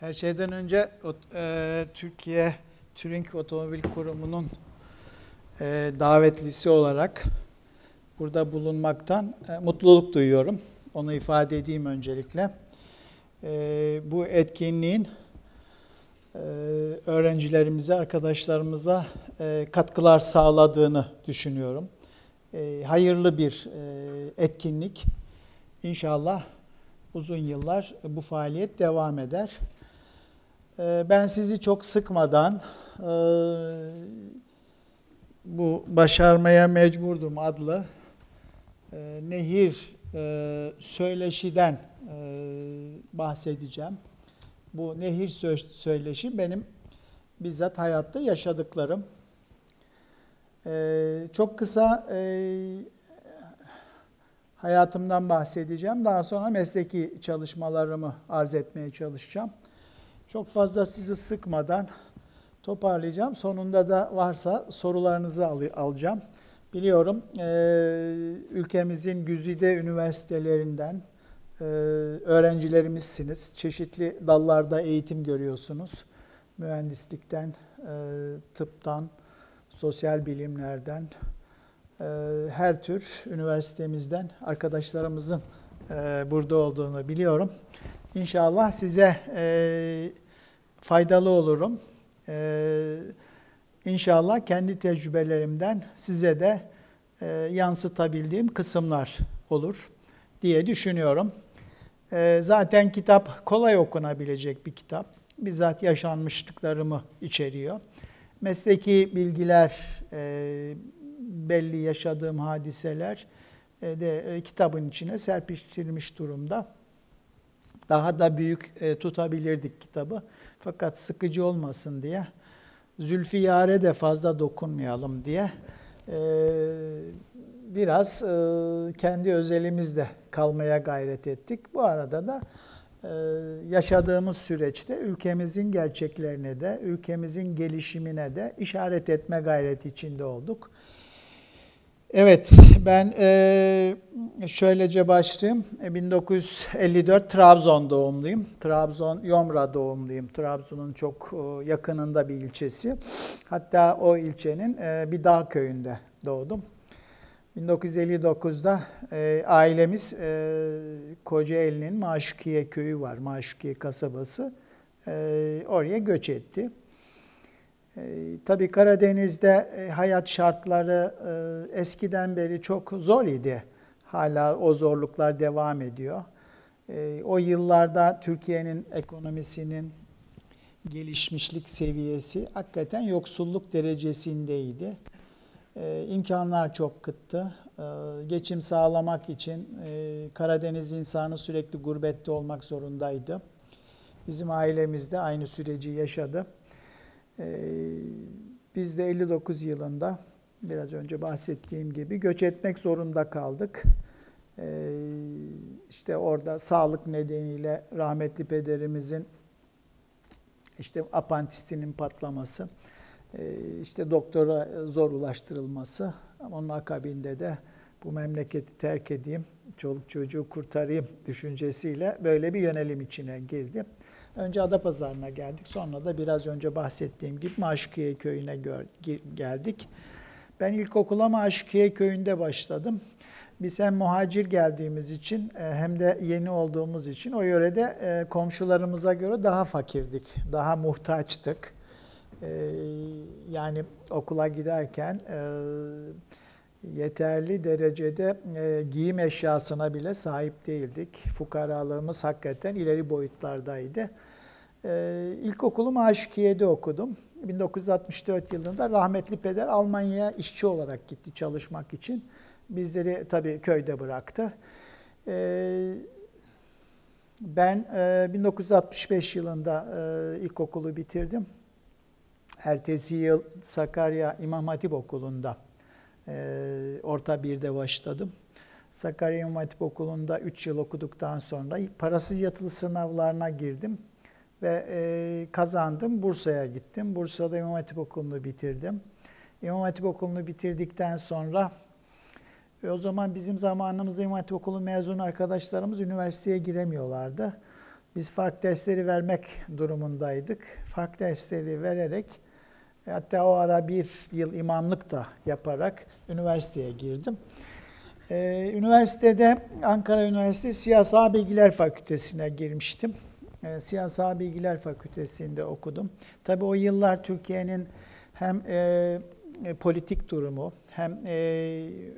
Her şeyden önce e, Türkiye Turing Otomobil Kurumu'nun e, davetlisi olarak burada bulunmaktan e, mutluluk duyuyorum. Onu ifade edeyim öncelikle. E, bu etkinliğin öğrencilerimize, arkadaşlarımıza e, katkılar sağladığını düşünüyorum. E, hayırlı bir e, etkinlik. İnşallah uzun yıllar bu faaliyet devam eder. E, ben sizi çok sıkmadan e, bu Başarmaya Mecburdum adlı e, nehir e, söyleşiden e, bahsedeceğim. Bu nehir söyleşi benim bizzat hayatta yaşadıklarım. E, çok kısa e, hayatımdan bahsedeceğim. Daha sonra mesleki çalışmalarımı arz etmeye çalışacağım. Çok fazla sizi sıkmadan toparlayacağım. Sonunda da varsa sorularınızı al alacağım. Biliyorum e, ülkemizin güzide üniversitelerinden e, öğrencilerimizsiniz. Çeşitli dallarda eğitim görüyorsunuz. Mühendislikten, e, tıptan, sosyal bilimlerden, e, her tür üniversitemizden arkadaşlarımızın e, burada olduğunu biliyorum. İnşallah size e, faydalı olurum. Ee, inşallah kendi tecrübelerimden size de e, yansıtabildiğim kısımlar olur diye düşünüyorum. E, zaten kitap kolay okunabilecek bir kitap. Bizzat yaşanmışlıklarımı içeriyor. Mesleki bilgiler, e, belli yaşadığım hadiseler e, de e, kitabın içine serpiştirilmiş durumda. Daha da büyük e, tutabilirdik kitabı. Fakat sıkıcı olmasın diye Zülfiyare de fazla dokunmayalım diye e, biraz e, kendi özelimizde kalmaya gayret ettik. Bu arada da e, yaşadığımız süreçte ülkemizin gerçeklerine de, ülkemizin gelişimine de işaret etme gayreti içinde olduk. Evet, ben e, şöylece başlayayım. 1954 e, Trabzon doğumluyum. Trabzon, Yomra doğumluyum. Trabzon'un çok yakınında bir ilçesi. Hatta o ilçenin bir dağ köyünde doğdum. 1959'da e, ailemiz e, Kocaeli'nin Maşukiye köyü var, Maşukiye kasabası. E, oraya göç etti. E, tabii Karadeniz'de e, hayat şartları e, eskiden beri çok zor idi. Hala o zorluklar devam ediyor. E, o yıllarda Türkiye'nin ekonomisinin gelişmişlik seviyesi hakikaten yoksulluk derecesindeydi. E, imkanlar çok kıttı. E, geçim sağlamak için e, Karadeniz insanı sürekli gurbette olmak zorundaydı. Bizim ailemiz de aynı süreci yaşadı. Ee, biz de 59 yılında biraz önce bahsettiğim gibi göç etmek zorunda kaldık. Ee, işte orada sağlık nedeniyle rahmetli pederimizin işte apantistinin patlaması, e, işte doktora zor ulaştırılması, onun akabinde de bu memleketi terk edeyim, çoluk çocuğu kurtarayım düşüncesiyle böyle bir yönelim içine girdim. Önce Adapazarı'na geldik. Sonra da biraz önce bahsettiğim gibi Maşukiye köyüne geldik. Ben ilkokula Maşukiye köyünde başladım. Biz hem muhacir geldiğimiz için e, hem de yeni olduğumuz için o yörede e, komşularımıza göre daha fakirdik, daha muhtaçtık. E, yani okula giderken yeterli derecede giyim eşyasına bile sahip değildik. Fukaralığımız hakikaten ileri boyutlardaydı. Ee, ilkokulumu Aşkiye'de okudum. 1964 yılında rahmetli peder Almanya'ya işçi olarak gitti çalışmak için. Bizleri tabii köyde bıraktı. Ee, ben 1965 e, yılında e, ilkokulu bitirdim. Ertesi yıl Sakarya İmam Hatip Okulu'nda e, orta birde başladım. Sakarya İmam Hatip Okulu'nda 3 yıl okuduktan sonra parasız yatılı sınavlarına girdim. Ve e, kazandım. Bursa'ya gittim. Bursa'da İmam Hatip Okulu'nu bitirdim. İmam Hatip Okulu'nu bitirdikten sonra ve o zaman bizim zamanımızda İmam Hatip Okulu mezun arkadaşlarımız üniversiteye giremiyorlardı. Biz fark dersleri vermek durumundaydık. Fark dersleri vererek hatta o ara bir yıl imamlık da yaparak üniversiteye girdim. Ee, üniversitede Ankara Üniversitesi Siyasal Bilgiler Fakültesine girmiştim. Ee, Siyasal Bilgiler Fakültesinde okudum. Tabii o yıllar Türkiye'nin hem e, e, politik durumu hem e,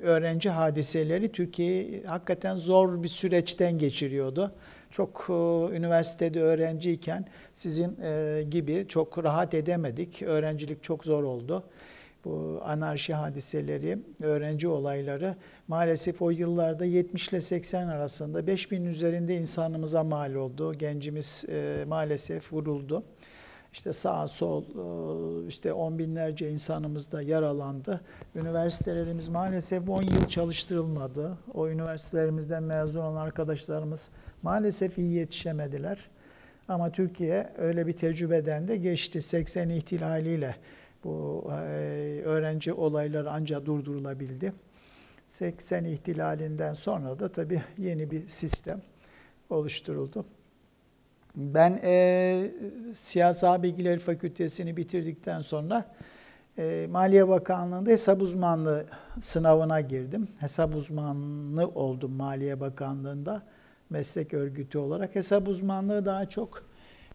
öğrenci hadiseleri Türkiye'yi hakikaten zor bir süreçten geçiriyordu. Çok e, üniversitede öğrenciyken sizin e, gibi çok rahat edemedik. Öğrencilik çok zor oldu. Bu anarşi hadiseleri, öğrenci olayları maalesef o yıllarda 70 ile 80 arasında 5000 üzerinde insanımıza mal oldu. Gencimiz e, maalesef vuruldu. İşte sağ sol işte on binlerce insanımız da yaralandı. Üniversitelerimiz maalesef 10 yıl çalıştırılmadı. O üniversitelerimizden mezun olan arkadaşlarımız maalesef iyi yetişemediler. Ama Türkiye öyle bir tecrübeden de geçti. 80 ihtilaliyle bu e, öğrenci olayları ancak durdurulabildi. 80 ihtilalinden sonra da tabii yeni bir sistem oluşturuldu. Ben e, Siyasal Bilgiler Fakültesini bitirdikten sonra e, Maliye Bakanlığı'nda hesap uzmanlığı sınavına girdim. Hesap uzmanlığı oldum Maliye Bakanlığı'nda meslek örgütü olarak. Hesap uzmanlığı daha çok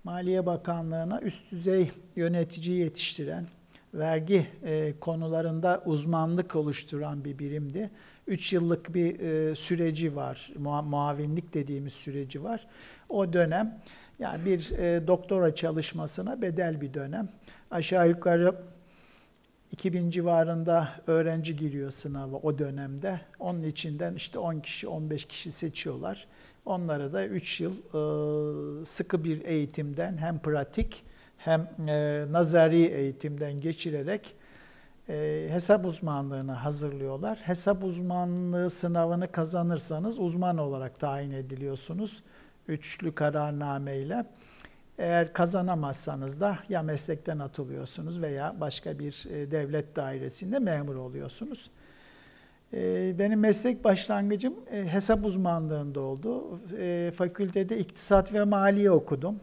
Maliye Bakanlığı'na üst düzey yönetici yetiştiren, vergi e, konularında uzmanlık oluşturan bir birimdi. Üç yıllık bir e, süreci var, muavinlik dediğimiz süreci var. O dönem yani bir e, doktora çalışmasına bedel bir dönem. Aşağı yukarı 2000 civarında öğrenci giriyor sınava o dönemde. Onun içinden işte 10 kişi, 15 kişi seçiyorlar. Onlara da 3 yıl e, sıkı bir eğitimden hem pratik hem e, nazari eğitimden geçirerek e, hesap uzmanlığına hazırlıyorlar. Hesap uzmanlığı sınavını kazanırsanız uzman olarak tayin ediliyorsunuz üçlü kararnameyle. Eğer kazanamazsanız da ya meslekten atılıyorsunuz veya başka bir e, devlet dairesinde memur oluyorsunuz. E, benim meslek başlangıcım e, hesap uzmanlığında oldu. Fakültede iktisat ve maliye okudum.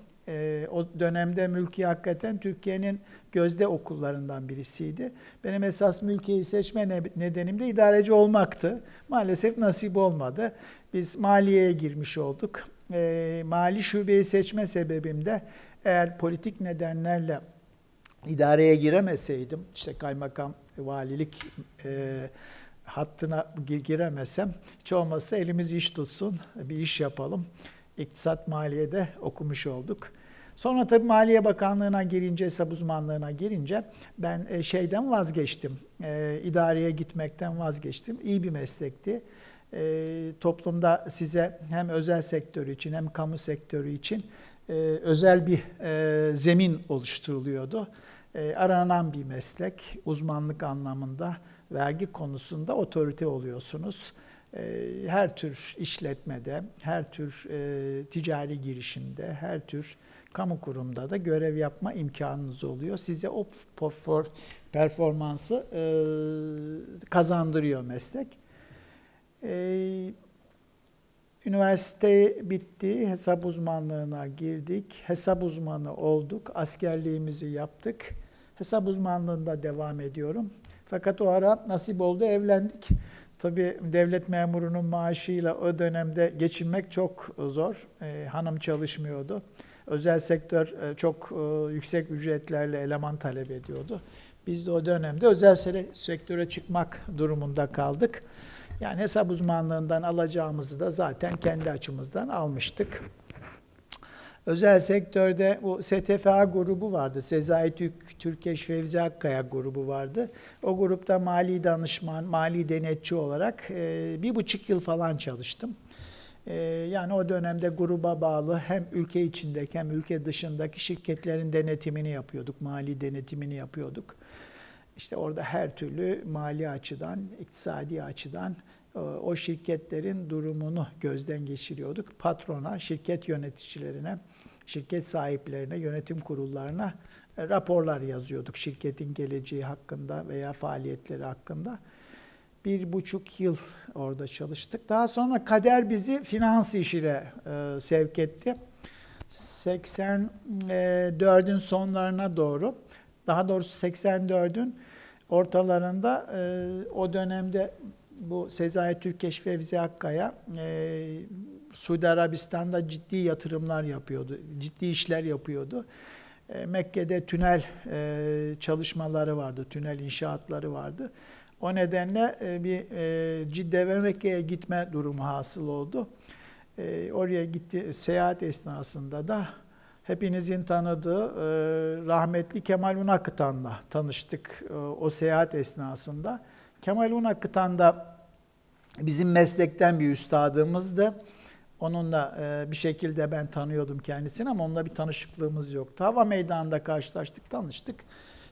O dönemde mülki hakikaten Türkiye'nin gözde okullarından birisiydi. Benim esas mülkiyi seçme nedenim de idareci olmaktı. Maalesef nasip olmadı. Biz maliyeye girmiş olduk e, mali şubeyi seçme sebebim de eğer politik nedenlerle idareye giremeseydim, işte kaymakam, valilik e, hattına giremesem, hiç olmazsa elimiz iş tutsun, bir iş yapalım. İktisat maliyede okumuş olduk. Sonra tabii Maliye Bakanlığı'na girince, hesap uzmanlığına girince ben e, şeyden vazgeçtim. E, idareye gitmekten vazgeçtim. İyi bir meslekti e, toplumda size hem özel sektörü için hem kamu sektörü için e, özel bir e, zemin oluşturuluyordu. E, aranan bir meslek, uzmanlık anlamında, vergi konusunda otorite oluyorsunuz. E, her tür işletmede, her tür e, ticari girişimde, her tür kamu kurumda da görev yapma imkanınız oluyor. Size o performansı e, kazandırıyor meslek. Ee, üniversite bitti, hesap uzmanlığına girdik. Hesap uzmanı olduk, askerliğimizi yaptık. Hesap uzmanlığında devam ediyorum. Fakat o ara nasip oldu evlendik. Tabii devlet memurunun maaşıyla o dönemde geçinmek çok zor. Ee, hanım çalışmıyordu. Özel sektör e, çok e, yüksek ücretlerle eleman talep ediyordu. Biz de o dönemde özel sektöre çıkmak durumunda kaldık. Yani hesap uzmanlığından alacağımızı da zaten kendi açımızdan almıştık. Özel sektörde bu STFA grubu vardı. Sezai Türk, Türkeş Fevzi Akkaya grubu vardı. O grupta mali danışman, mali denetçi olarak e, bir buçuk yıl falan çalıştım. E, yani o dönemde gruba bağlı hem ülke içindeki hem ülke dışındaki şirketlerin denetimini yapıyorduk, mali denetimini yapıyorduk. İşte orada her türlü mali açıdan, iktisadi açıdan e, o şirketlerin durumunu gözden geçiriyorduk. Patrona, şirket yöneticilerine şirket sahiplerine, yönetim kurullarına e, raporlar yazıyorduk şirketin geleceği hakkında veya faaliyetleri hakkında. Bir buçuk yıl orada çalıştık. Daha sonra kader bizi finans işine e, sevk etti. 84'ün sonlarına doğru, daha doğrusu 84'ün ortalarında e, o dönemde bu Sezai Türkeş Fevzi Akkaya e, Suudi Arabistan'da ciddi yatırımlar yapıyordu, ciddi işler yapıyordu. E, Mekke'de tünel e, çalışmaları vardı, tünel inşaatları vardı. O nedenle e, bir e, Cidde ve Mekke'ye gitme durumu hasıl oldu. E, oraya gitti seyahat esnasında da hepinizin tanıdığı e, rahmetli Kemal Unakıtan'la tanıştık e, o seyahat esnasında. Kemal Unakıtan da bizim meslekten bir üstadımızdı. Onunla e, bir şekilde ben tanıyordum kendisini ama onunla bir tanışıklığımız yoktu. Hava meydanında karşılaştık, tanıştık.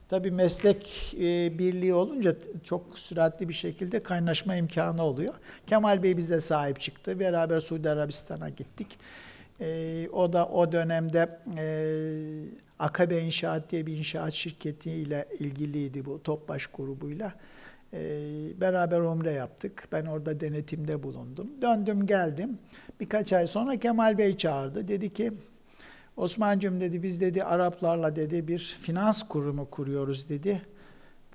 Tabii meslek e, birliği olunca çok süratli bir şekilde kaynaşma imkanı oluyor. Kemal Bey bize sahip çıktı. Beraber Suudi Arabistan'a gittik. E, o da o dönemde e, Akabe İnşaat diye bir inşaat şirketiyle ilgiliydi bu Topbaş grubuyla. E, beraber umre yaptık. Ben orada denetimde bulundum. Döndüm geldim. Birkaç ay sonra Kemal Bey çağırdı. Dedi ki Osman'cığım dedi biz dedi Araplarla dedi bir finans kurumu kuruyoruz dedi.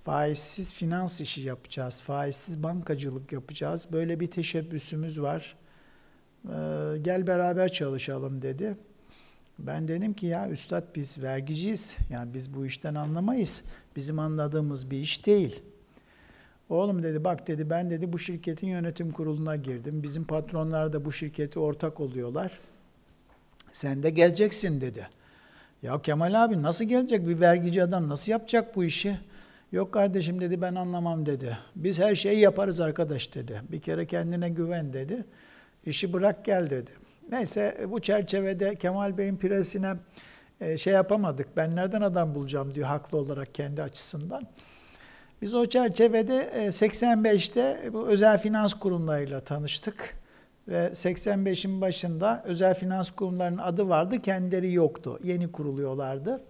Faizsiz finans işi yapacağız. Faizsiz bankacılık yapacağız. Böyle bir teşebbüsümüz var. Ee, gel beraber çalışalım dedi. Ben dedim ki ya üstad biz vergiciyiz. Yani biz bu işten anlamayız. Bizim anladığımız bir iş değil. Oğlum dedi bak dedi ben dedi bu şirketin yönetim kuruluna girdim. Bizim patronlar da bu şirketi ortak oluyorlar. Sen de geleceksin dedi. Ya Kemal abi nasıl gelecek bir vergici adam nasıl yapacak bu işi? Yok kardeşim dedi ben anlamam dedi. Biz her şeyi yaparız arkadaş dedi. Bir kere kendine güven dedi. İşi bırak gel dedi. Neyse bu çerçevede Kemal Bey'in presine e, şey yapamadık. Ben nereden adam bulacağım diyor haklı olarak kendi açısından. Biz o çerçevede 85'te e, bu özel finans kurumlarıyla tanıştık. Ve 85'in başında özel finans kurumlarının adı vardı, kendileri yoktu. Yeni kuruluyorlardı.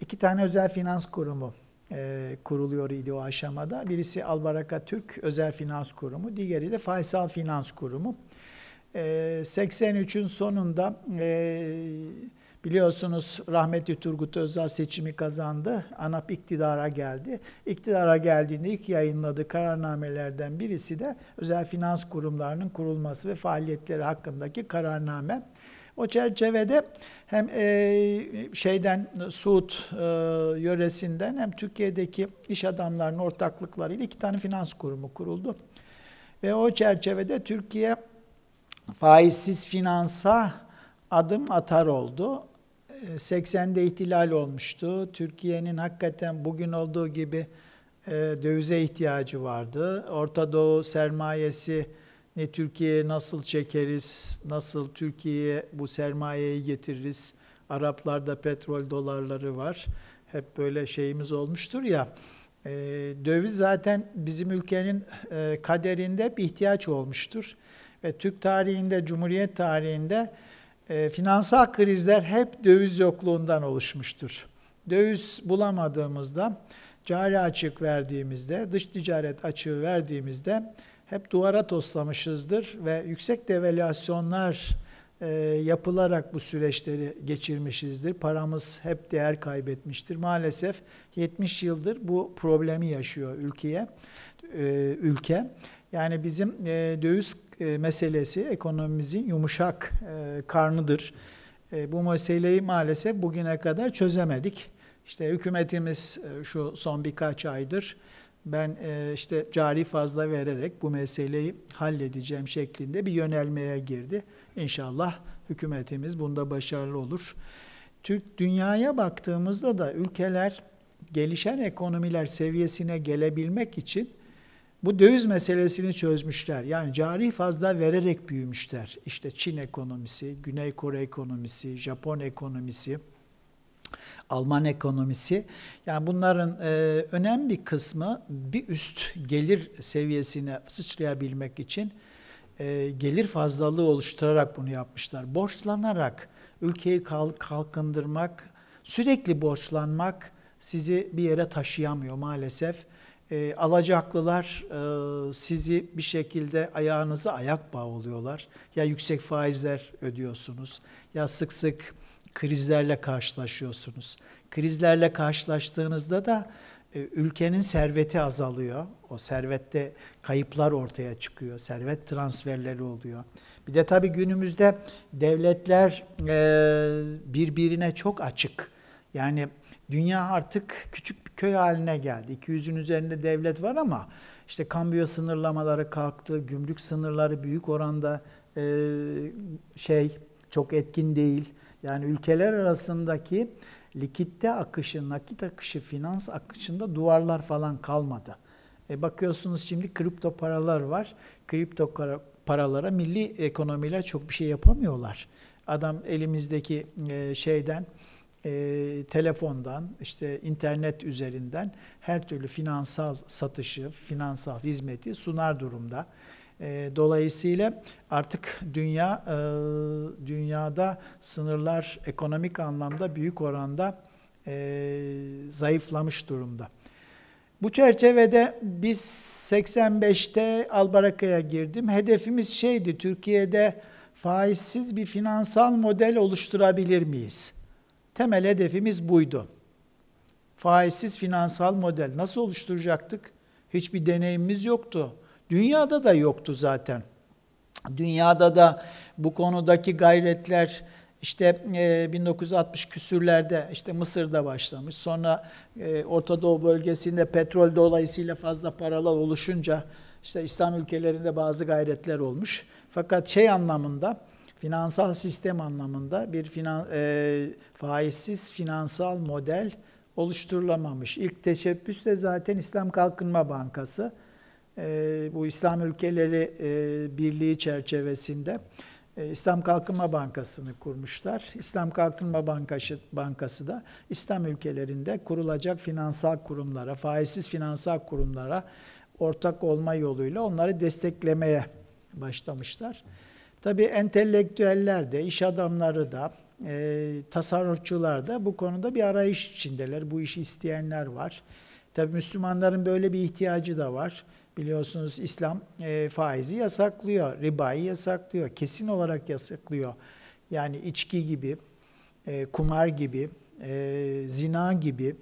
İki tane özel finans kurumu e, kuruluyor idi o aşamada. Birisi Albaraka Türk Özel Finans Kurumu, diğeri de Faysal Finans Kurumu. E, 83'ün sonunda e, Biliyorsunuz rahmetli Turgut Özal seçimi kazandı. ANAP iktidara geldi. İktidara geldiğinde ilk yayınladığı kararnamelerden birisi de özel finans kurumlarının kurulması ve faaliyetleri hakkındaki kararname. O çerçevede hem e, şeyden Suud e, yöresinden hem Türkiye'deki iş adamlarının ortaklıklarıyla iki tane finans kurumu kuruldu. Ve o çerçevede Türkiye faizsiz finansa adım atar oldu. 80'de ihtilal olmuştu. Türkiye'nin hakikaten bugün olduğu gibi e, dövize ihtiyacı vardı. Orta Doğu sermayesi ne Türkiye'ye nasıl çekeriz, nasıl Türkiye'ye bu sermayeyi getiririz. Araplarda petrol dolarları var. Hep böyle şeyimiz olmuştur ya. E, döviz zaten bizim ülkenin e, kaderinde bir ihtiyaç olmuştur. Ve Türk tarihinde, Cumhuriyet tarihinde e, finansal krizler hep döviz yokluğundan oluşmuştur. Döviz bulamadığımızda, cari açık verdiğimizde, dış ticaret açığı verdiğimizde hep duvara toslamışızdır ve yüksek devalüasyonlar e, yapılarak bu süreçleri geçirmişizdir. Paramız hep değer kaybetmiştir. Maalesef 70 yıldır bu problemi yaşıyor ülkeye, e, ülke. Yani bizim e, döviz e, meselesi ekonomimizin yumuşak e, karnıdır. E, bu meseleyi maalesef bugüne kadar çözemedik. İşte hükümetimiz şu son birkaç aydır ben işte cari fazla vererek bu meseleyi halledeceğim şeklinde bir yönelmeye girdi. İnşallah hükümetimiz bunda başarılı olur. Türk dünyaya baktığımızda da ülkeler gelişen ekonomiler seviyesine gelebilmek için bu döviz meselesini çözmüşler. Yani cari fazla vererek büyümüşler. İşte Çin ekonomisi, Güney Kore ekonomisi, Japon ekonomisi, Alman ekonomisi. Yani bunların e, önemli bir kısmı bir üst gelir seviyesine sıçrayabilmek için e, gelir fazlalığı oluşturarak bunu yapmışlar. Borçlanarak ülkeyi kalkındırmak, sürekli borçlanmak sizi bir yere taşıyamıyor maalesef. E, alacaklılar e, sizi bir şekilde ayağınıza ayak bağlıyorlar. Ya yüksek faizler ödüyorsunuz ya sık sık krizlerle karşılaşıyorsunuz. Krizlerle karşılaştığınızda da e, ülkenin serveti azalıyor. O servette kayıplar ortaya çıkıyor. Servet transferleri oluyor. Bir de tabii günümüzde devletler e, birbirine çok açık. Yani dünya artık küçük bir köy haline geldi. 200'ün üzerinde devlet var ama işte kambiyo sınırlamaları kalktı, gümrük sınırları büyük oranda e, şey çok etkin değil. Yani ülkeler arasındaki likitte akışı, nakit akışı, finans akışında duvarlar falan kalmadı. E bakıyorsunuz şimdi kripto paralar var. Kripto paralara milli ekonomiler çok bir şey yapamıyorlar. Adam elimizdeki e, şeyden, e, telefondan, işte internet üzerinden her türlü finansal satışı, finansal hizmeti sunar durumda. E, dolayısıyla artık dünya e, dünyada sınırlar ekonomik anlamda büyük oranda e, zayıflamış durumda. Bu çerçevede biz 85'te Albaraka'ya girdim. Hedefimiz şeydi, Türkiye'de faizsiz bir finansal model oluşturabilir miyiz? Temel hedefimiz buydu. Faizsiz finansal model nasıl oluşturacaktık? Hiçbir deneyimimiz yoktu. Dünyada da yoktu zaten. Dünyada da bu konudaki gayretler işte 1960 e, küsürlerde işte Mısır'da başlamış. Sonra e, Orta Doğu bölgesinde petrol dolayısıyla fazla paralar oluşunca işte İslam ülkelerinde bazı gayretler olmuş. Fakat şey anlamında finansal sistem anlamında bir finan, e, faizsiz finansal model oluşturulamamış. İlk teşebbüs de zaten İslam Kalkınma Bankası. E, bu İslam ülkeleri e, birliği çerçevesinde e, İslam Kalkınma Bankası'nı kurmuşlar. İslam Kalkınma Bankası, Bankası da İslam ülkelerinde kurulacak finansal kurumlara, faizsiz finansal kurumlara ortak olma yoluyla onları desteklemeye başlamışlar. Tabii entelektüeller de, iş adamları da, e, tasarrufçular da bu konuda bir arayış içindeler. Bu işi isteyenler var. Tabii Müslümanların böyle bir ihtiyacı da var. Biliyorsunuz İslam e, faizi yasaklıyor, ribayı yasaklıyor, kesin olarak yasaklıyor. Yani içki gibi, e, kumar gibi, e, zina gibi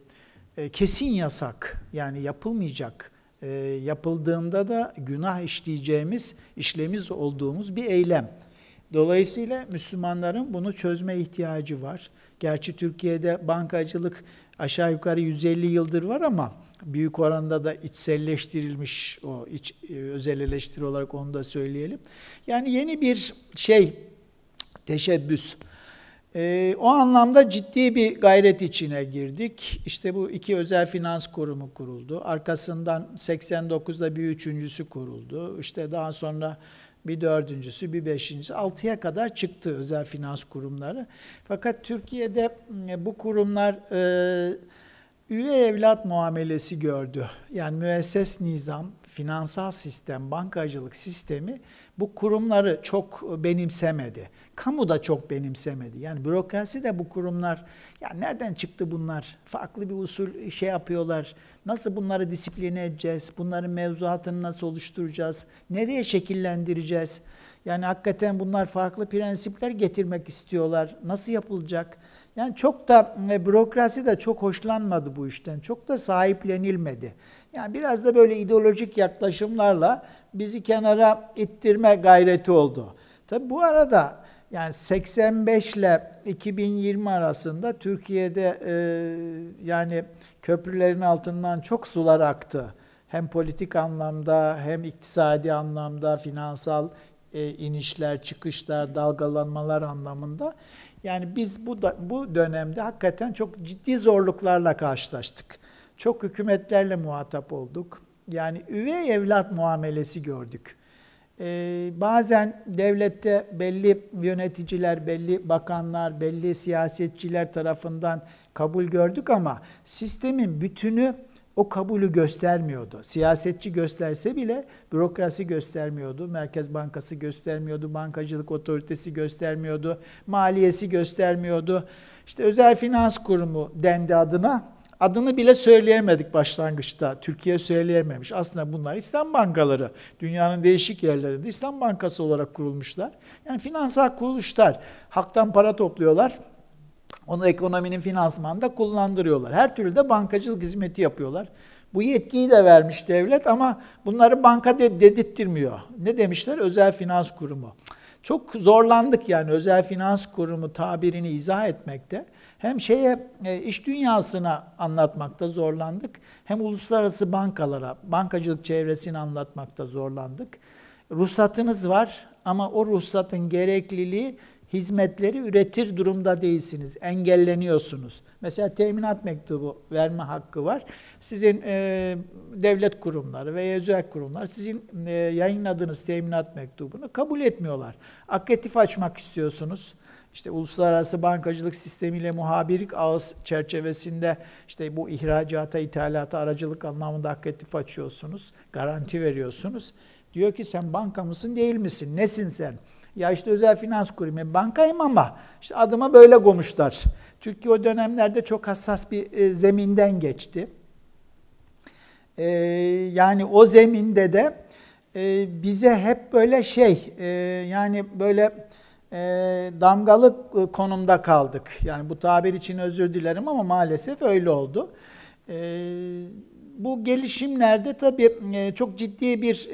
e, kesin yasak. Yani yapılmayacak. E, yapıldığında da günah işleyeceğimiz, işlemiz olduğumuz bir eylem. Dolayısıyla Müslümanların bunu çözme ihtiyacı var. Gerçi Türkiye'de bankacılık aşağı yukarı 150 yıldır var ama büyük oranda da içselleştirilmiş o iç, e, özel eleştiri olarak onu da söyleyelim. Yani yeni bir şey teşebbüs. E, o anlamda ciddi bir gayret içine girdik. İşte bu iki özel finans kurumu kuruldu. Arkasından 89'da bir üçüncüsü kuruldu. İşte daha sonra bir dördüncüsü, bir beşincisi, altıya kadar çıktı özel finans kurumları. Fakat Türkiye'de e, bu kurumlar e, üye evlat muamelesi gördü. Yani müesses nizam, finansal sistem, bankacılık sistemi bu kurumları çok benimsemedi. Kamu da çok benimsemedi. Yani bürokrasi de bu kurumlar, ya nereden çıktı bunlar? Farklı bir usul şey yapıyorlar. Nasıl bunları disipline edeceğiz? Bunların mevzuatını nasıl oluşturacağız? Nereye şekillendireceğiz? Yani hakikaten bunlar farklı prensipler getirmek istiyorlar. Nasıl yapılacak? Yani çok da e, bürokrasi de çok hoşlanmadı bu işten. Çok da sahiplenilmedi. Yani biraz da böyle ideolojik yaklaşımlarla bizi kenara ittirme gayreti oldu. Tabi bu arada yani 85 ile 2020 arasında Türkiye'de e, yani köprülerin altından çok sular aktı. Hem politik anlamda hem iktisadi anlamda finansal e, inişler, çıkışlar, dalgalanmalar anlamında. Yani biz bu da, bu dönemde hakikaten çok ciddi zorluklarla karşılaştık. Çok hükümetlerle muhatap olduk. Yani üvey evlat muamelesi gördük. Ee, bazen devlette belli yöneticiler, belli bakanlar, belli siyasetçiler tarafından kabul gördük ama sistemin bütünü o kabulü göstermiyordu. Siyasetçi gösterse bile bürokrasi göstermiyordu. Merkez Bankası göstermiyordu. Bankacılık otoritesi göstermiyordu. Maliyesi göstermiyordu. İşte özel finans kurumu dendi adına. Adını bile söyleyemedik başlangıçta. Türkiye söyleyememiş. Aslında bunlar İslam bankaları. Dünyanın değişik yerlerinde İslam Bankası olarak kurulmuşlar. Yani finansal kuruluşlar. Halktan para topluyorlar onu ekonominin finansmanında kullandırıyorlar. Her türlü de bankacılık hizmeti yapıyorlar. Bu yetkiyi de vermiş devlet ama bunları banka de dedirttirmiyor. Ne demişler? Özel finans kurumu. Çok zorlandık yani özel finans kurumu tabirini izah etmekte. Hem şeye e, iş dünyasına anlatmakta zorlandık. Hem uluslararası bankalara, bankacılık çevresini anlatmakta zorlandık. Ruhsatınız var ama o ruhsatın gerekliliği hizmetleri üretir durumda değilsiniz. Engelleniyorsunuz. Mesela teminat mektubu verme hakkı var. Sizin e, devlet kurumları veya özel kurumlar sizin e, yayınladığınız teminat mektubunu kabul etmiyorlar. Aktif açmak istiyorsunuz. İşte uluslararası bankacılık sistemiyle muhabirlik ağız çerçevesinde işte bu ihracata, ithalata, aracılık anlamında aktif açıyorsunuz. Garanti veriyorsunuz. Diyor ki sen banka mısın değil misin? Nesin sen? Ya işte özel finans kurumu, bankayım ama işte adıma böyle koymuşlar. Türkiye o dönemlerde çok hassas bir e, zeminden geçti. E, yani o zeminde de e, bize hep böyle şey, yani böyle damgalı konumda kaldık. Yani bu tabir için özür dilerim ama maalesef öyle oldu. Bu gelişimlerde tabii çok ciddi bir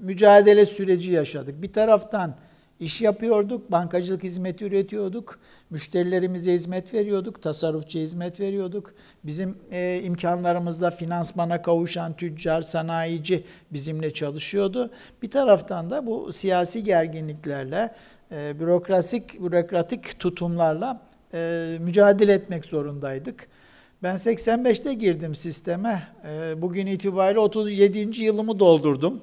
mücadele süreci yaşadık. Bir taraftan iş yapıyorduk, bankacılık hizmeti üretiyorduk, müşterilerimize hizmet veriyorduk, tasarrufçu hizmet veriyorduk. Bizim e, imkanlarımızla finansmana kavuşan tüccar, sanayici bizimle çalışıyordu. Bir taraftan da bu siyasi gerginliklerle, e, bürokrasik, bürokratik tutumlarla e, mücadele etmek zorundaydık. Ben 85'te girdim sisteme. E, bugün itibariyle 37. yılımı doldurdum.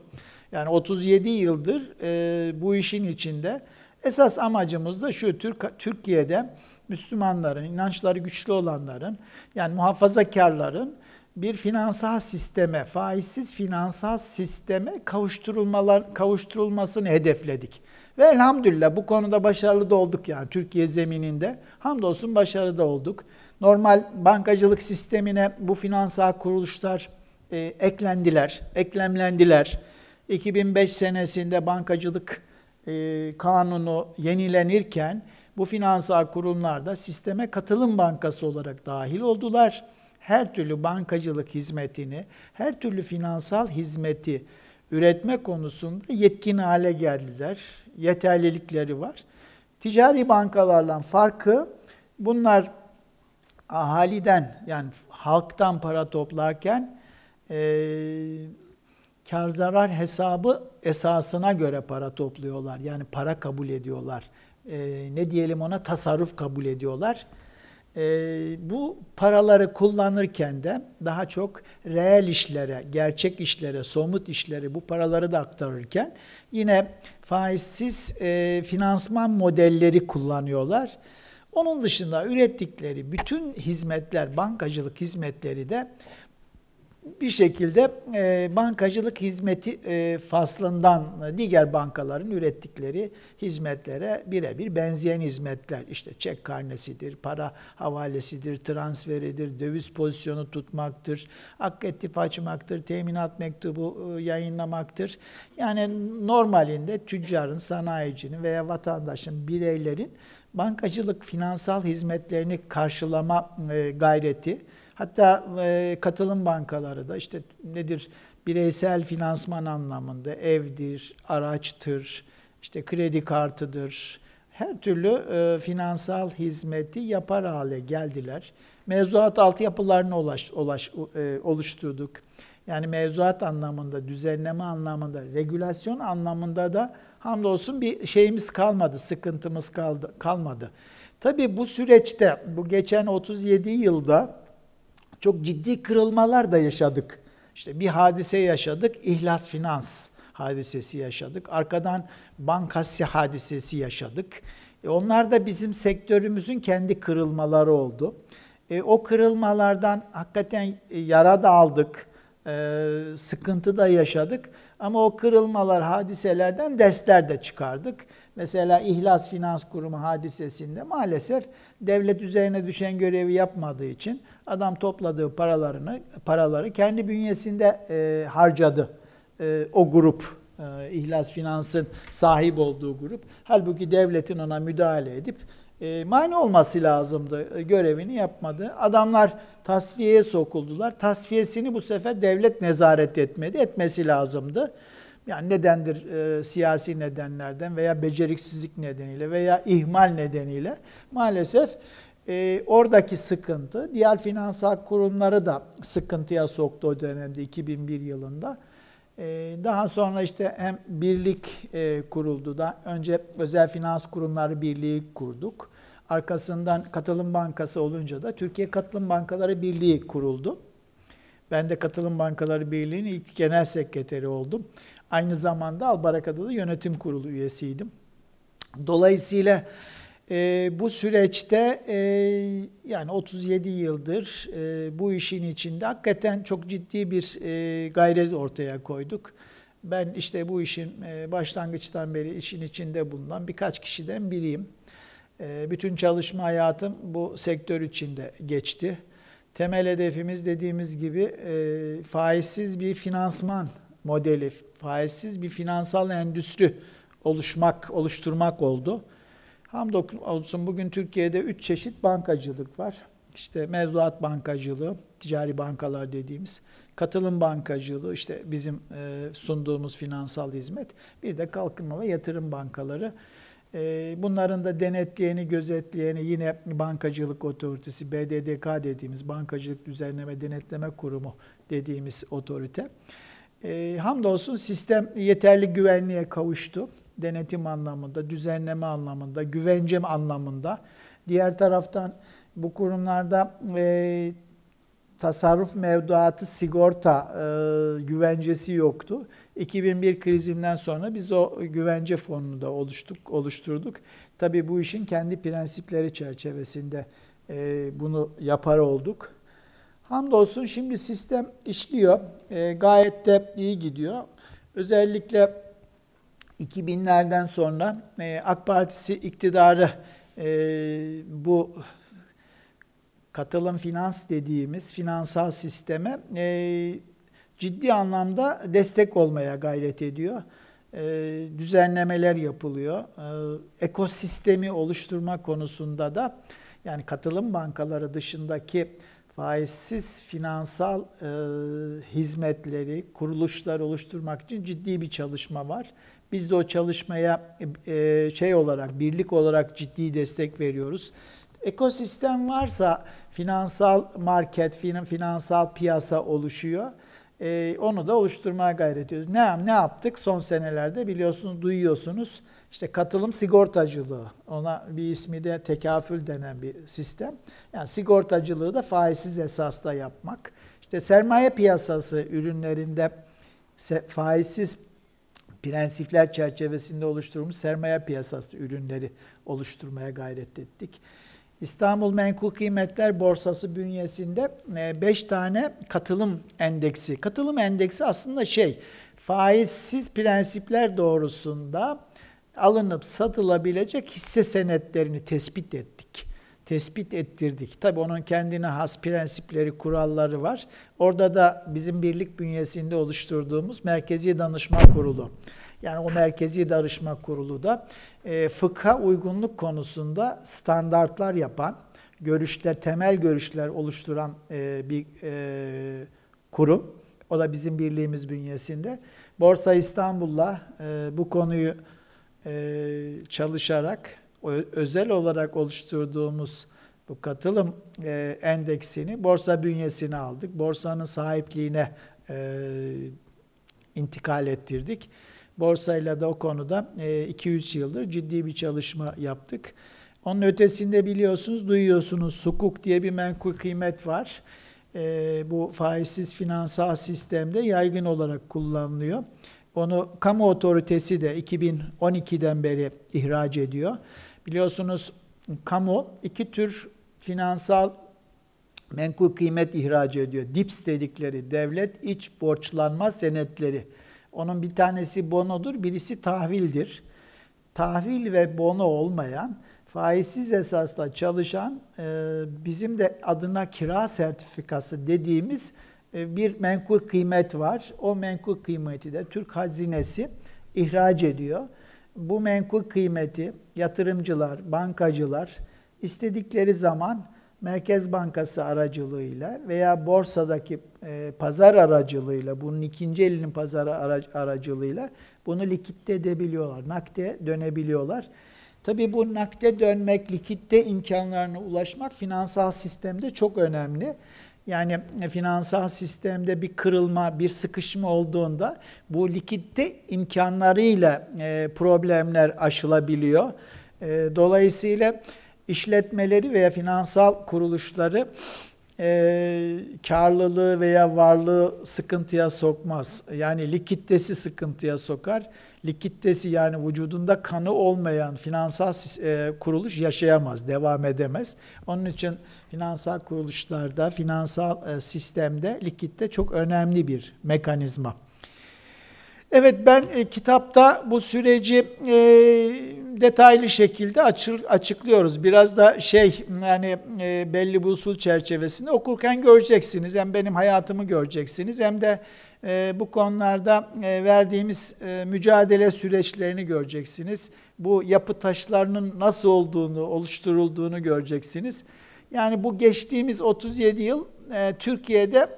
Yani 37 yıldır e, bu işin içinde. Esas amacımız da şu, Türk, Türkiye'de Müslümanların, inançları güçlü olanların, yani muhafazakarların bir finansal sisteme, faizsiz finansal sisteme kavuşturulmalar, kavuşturulmasını hedefledik. Ve elhamdülillah bu konuda başarılı da olduk yani Türkiye zemininde. Hamdolsun başarılı da olduk. Normal bankacılık sistemine bu finansal kuruluşlar e, eklendiler, eklemlendiler. 2005 senesinde bankacılık e, kanunu yenilenirken bu finansal kurumlar da sisteme katılım bankası olarak dahil oldular. Her türlü bankacılık hizmetini, her türlü finansal hizmeti üretme konusunda yetkin hale geldiler. Yeterlilikleri var. Ticari bankalarla farkı bunlar ahaliden yani halktan para toplarken e, kar zarar hesabı esasına göre para topluyorlar. Yani para kabul ediyorlar. Ee, ne diyelim ona tasarruf kabul ediyorlar. Ee, bu paraları kullanırken de daha çok reel işlere, gerçek işlere, somut işlere bu paraları da aktarırken yine faizsiz e, finansman modelleri kullanıyorlar. Onun dışında ürettikleri bütün hizmetler, bankacılık hizmetleri de bir şekilde e, bankacılık hizmeti e, faslından diğer bankaların ürettikleri hizmetlere birebir benzeyen hizmetler. İşte çek karnesidir, para havalesidir, transferidir, döviz pozisyonu tutmaktır, aktif açmaktır, teminat mektubu e, yayınlamaktır. Yani normalinde tüccarın, sanayicinin veya vatandaşın, bireylerin bankacılık finansal hizmetlerini karşılama e, gayreti, Hatta e, katılım bankaları da işte nedir bireysel finansman anlamında evdir, araçtır, işte kredi kartıdır, her türlü e, finansal hizmeti yapar hale geldiler. Mevzuat altyapılarını ulaş, ulaş, e, oluşturduk. Yani mevzuat anlamında, düzenleme anlamında, regülasyon anlamında da hamdolsun bir şeyimiz kalmadı, sıkıntımız kaldı, kalmadı. Tabii bu süreçte, bu geçen 37 yılda çok ciddi kırılmalar da yaşadık. İşte bir hadise yaşadık, ihlas finans hadisesi yaşadık. Arkadan bankasya hadisesi yaşadık. E onlar da bizim sektörümüzün kendi kırılmaları oldu. E, o kırılmalardan hakikaten e, yara da aldık, e, sıkıntı da yaşadık. Ama o kırılmalar, hadiselerden dersler de çıkardık. Mesela İhlas Finans Kurumu hadisesinde maalesef devlet üzerine düşen görevi yapmadığı için adam topladığı paralarını paraları kendi bünyesinde e, harcadı. E, o grup e, İhlas Finans'ın sahip olduğu grup. Halbuki devletin ona müdahale edip e, mani olması lazımdı. E, görevini yapmadı. Adamlar tasfiyeye sokuldular. Tasfiyesini bu sefer devlet nezaret etmedi. Etmesi lazımdı. Yani nedendir? E, siyasi nedenlerden veya beceriksizlik nedeniyle veya ihmal nedeniyle maalesef e, oradaki sıkıntı diğer finansal kurumları da sıkıntıya soktu o dönemde 2001 yılında. E, daha sonra işte hem birlik e, kuruldu da önce özel finans kurumları birliği kurduk. Arkasından Katılım Bankası olunca da Türkiye Katılım Bankaları Birliği kuruldu. Ben de Katılım Bankaları Birliği'nin ilk genel sekreteri oldum. Aynı zamanda Albaraka'da da yönetim kurulu üyesiydim. Dolayısıyla e, bu süreçte e, yani 37 yıldır e, bu işin içinde hakikaten çok ciddi bir e, gayret ortaya koyduk. Ben işte bu işin e, başlangıçtan beri işin içinde bulunan birkaç kişiden biriyim. E, bütün çalışma hayatım bu sektör içinde geçti. Temel hedefimiz dediğimiz gibi e, faizsiz bir finansman modeli, faizsiz bir finansal endüstri oluşmak, oluşturmak oldu. Hamdolsun bugün Türkiye'de üç çeşit bankacılık var. İşte mevduat bankacılığı, ticari bankalar dediğimiz, katılım bankacılığı, işte bizim e, sunduğumuz finansal hizmet, bir de kalkınma ve yatırım bankaları. E, bunların da denetleyeni, gözetleyeni yine bankacılık otoritesi, BDDK dediğimiz Bankacılık Düzenleme Denetleme Kurumu dediğimiz otorite. E, hamdolsun sistem yeterli güvenliğe kavuştu. Denetim anlamında, düzenleme anlamında, güvence anlamında. Diğer taraftan bu kurumlarda e, tasarruf mevduatı sigorta e, güvencesi yoktu. 2001 krizinden sonra biz o güvence fonunu da oluştuk, oluşturduk. Tabii bu işin kendi prensipleri çerçevesinde e, bunu yapar olduk. Hamdolsun şimdi sistem işliyor. E, gayet de iyi gidiyor. Özellikle 2000'lerden sonra e, AK Partisi iktidarı e, bu katılım finans dediğimiz finansal sisteme e, ciddi anlamda destek olmaya gayret ediyor. E, düzenlemeler yapılıyor. E, ekosistemi oluşturma konusunda da yani katılım bankaları dışındaki faizsiz finansal e, hizmetleri, kuruluşlar oluşturmak için ciddi bir çalışma var. Biz de o çalışmaya e, şey olarak, birlik olarak ciddi destek veriyoruz. Ekosistem varsa finansal market, finansal piyasa oluşuyor. Ee, onu da oluşturmaya gayret ediyoruz. Ne, ne yaptık son senelerde biliyorsunuz, duyuyorsunuz. İşte katılım sigortacılığı, ona bir ismi de tekafül denen bir sistem. Yani sigortacılığı da faizsiz esasla yapmak. İşte sermaye piyasası ürünlerinde faizsiz prensipler çerçevesinde oluşturulmuş sermaye piyasası ürünleri oluşturmaya gayret ettik. İstanbul Menkul Kıymetler Borsası bünyesinde 5 e, tane katılım endeksi. Katılım endeksi aslında şey, faizsiz prensipler doğrusunda alınıp satılabilecek hisse senetlerini tespit ettik. Tespit ettirdik. Tabii onun kendine has prensipleri, kuralları var. Orada da bizim birlik bünyesinde oluşturduğumuz Merkezi Danışma Kurulu. Yani o Merkezi Danışma Kurulu da e, fıkha uygunluk konusunda standartlar yapan, görüşler, temel görüşler oluşturan e, bir e, kurum. O da bizim birliğimiz bünyesinde. Borsa İstanbul'la e, bu konuyu e, çalışarak özel olarak oluşturduğumuz bu katılım e, endeksini borsa bünyesine aldık. Borsanın sahipliğine e, intikal ettirdik. Borsayla da o konuda 200 e, yıldır ciddi bir çalışma yaptık. Onun ötesinde biliyorsunuz, duyuyorsunuz sukuk diye bir menkul kıymet var. E, bu faizsiz finansal sistemde yaygın olarak kullanılıyor. Onu kamu otoritesi de 2012'den beri ihraç ediyor. Biliyorsunuz kamu iki tür finansal menkul kıymet ihraç ediyor. DIPS dedikleri devlet iç borçlanma senetleri. Onun bir tanesi bonodur, birisi tahvildir. Tahvil ve bono olmayan, faizsiz esasla çalışan, e, bizim de adına kira sertifikası dediğimiz bir menkul kıymet var. O menkul kıymeti de Türk hazinesi ihraç ediyor. Bu menkul kıymeti yatırımcılar, bankacılar istedikleri zaman Merkez Bankası aracılığıyla veya borsadaki e, pazar aracılığıyla, bunun ikinci elinin pazarı aracılığıyla bunu likitte edebiliyorlar, nakde dönebiliyorlar. Tabii bu nakde dönmek, likitte imkanlarına ulaşmak finansal sistemde çok önemli. Yani finansal sistemde bir kırılma, bir sıkışma olduğunda bu likitte imkanlarıyla e, problemler aşılabiliyor. E, dolayısıyla işletmeleri veya finansal kuruluşları e, karlılığı veya varlığı sıkıntıya sokmaz. Yani likiditesi sıkıntıya sokar. Likiditesi yani vücudunda kanı olmayan finansal e, kuruluş yaşayamaz, devam edemez. Onun için finansal kuruluşlarda, finansal e, sistemde likitte çok önemli bir mekanizma. Evet ben e, kitapta bu süreci detaylı şekilde açıklıyoruz. Biraz da şey yani belli bu usul çerçevesinde okurken göreceksiniz. Hem benim hayatımı göreceksiniz hem de e, bu konularda e, verdiğimiz e, mücadele süreçlerini göreceksiniz. Bu yapı taşlarının nasıl olduğunu, oluşturulduğunu göreceksiniz. Yani bu geçtiğimiz 37 yıl e, Türkiye'de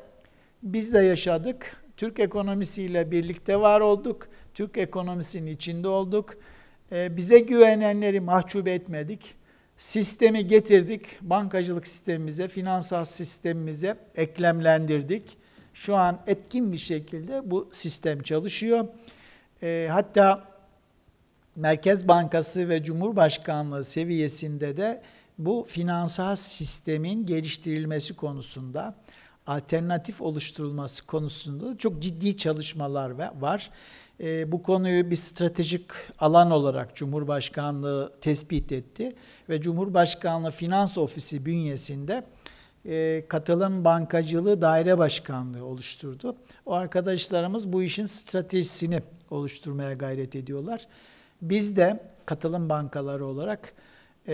biz de yaşadık Türk ekonomisiyle birlikte var olduk. Türk ekonomisinin içinde olduk. Ee, bize güvenenleri mahcup etmedik. Sistemi getirdik. Bankacılık sistemimize, finansal sistemimize eklemlendirdik. Şu an etkin bir şekilde bu sistem çalışıyor. Ee, hatta Merkez Bankası ve Cumhurbaşkanlığı seviyesinde de bu finansal sistemin geliştirilmesi konusunda alternatif oluşturulması konusunda çok ciddi çalışmalar var. E, bu konuyu bir stratejik alan olarak Cumhurbaşkanlığı tespit etti ve Cumhurbaşkanlığı Finans Ofisi bünyesinde e, katılım bankacılığı daire başkanlığı oluşturdu. O arkadaşlarımız bu işin stratejisini oluşturmaya gayret ediyorlar. Biz de katılım bankaları olarak e,